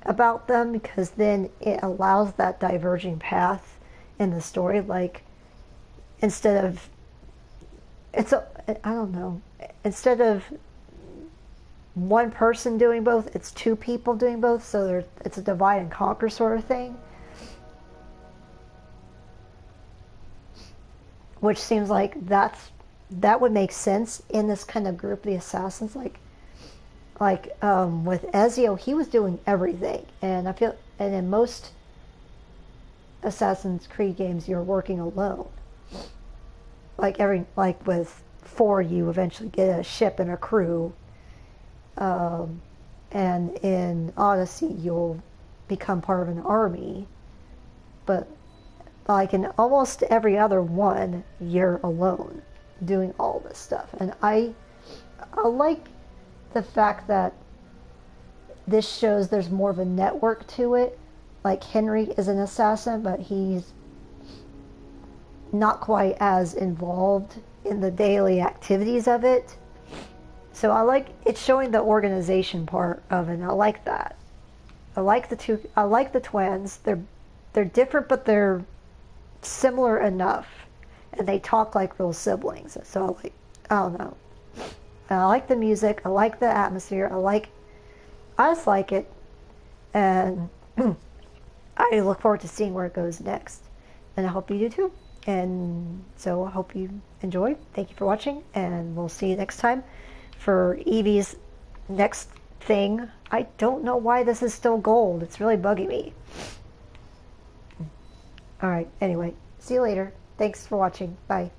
about them because then it allows that diverging path in the story. Like, instead of, it's a, I don't know, instead of one person doing both, it's two people doing both. So it's a divide and conquer sort of thing. which seems like that's that would make sense in this kind of group, the assassins. Like, like um, with Ezio, he was doing everything, and I feel, and in most Assassin's Creed games, you're working alone. Like every, like with four, you eventually get a ship and a crew, um, and in Odyssey, you'll become part of an army, but like in almost every other one, you're alone doing all this stuff. And I, I like the fact that this shows there's more of a network to it. Like Henry is an assassin, but he's not quite as involved in the daily activities of it. So I like it's showing the organization part of it. I like that. I like the two. I like the twins. They're they're different, but they're similar enough, and they talk like real siblings. So like, I don't know. And I like the music. I like the atmosphere. I like, I just like it, and I look forward to seeing where it goes next. And I hope you do too. And so I hope you enjoyed. Thank you for watching, and we'll see you next time for Evie's next thing. I don't know why this is still gold. It's really bugging me. All right. Anyway, see you later. Thanks for watching. Bye.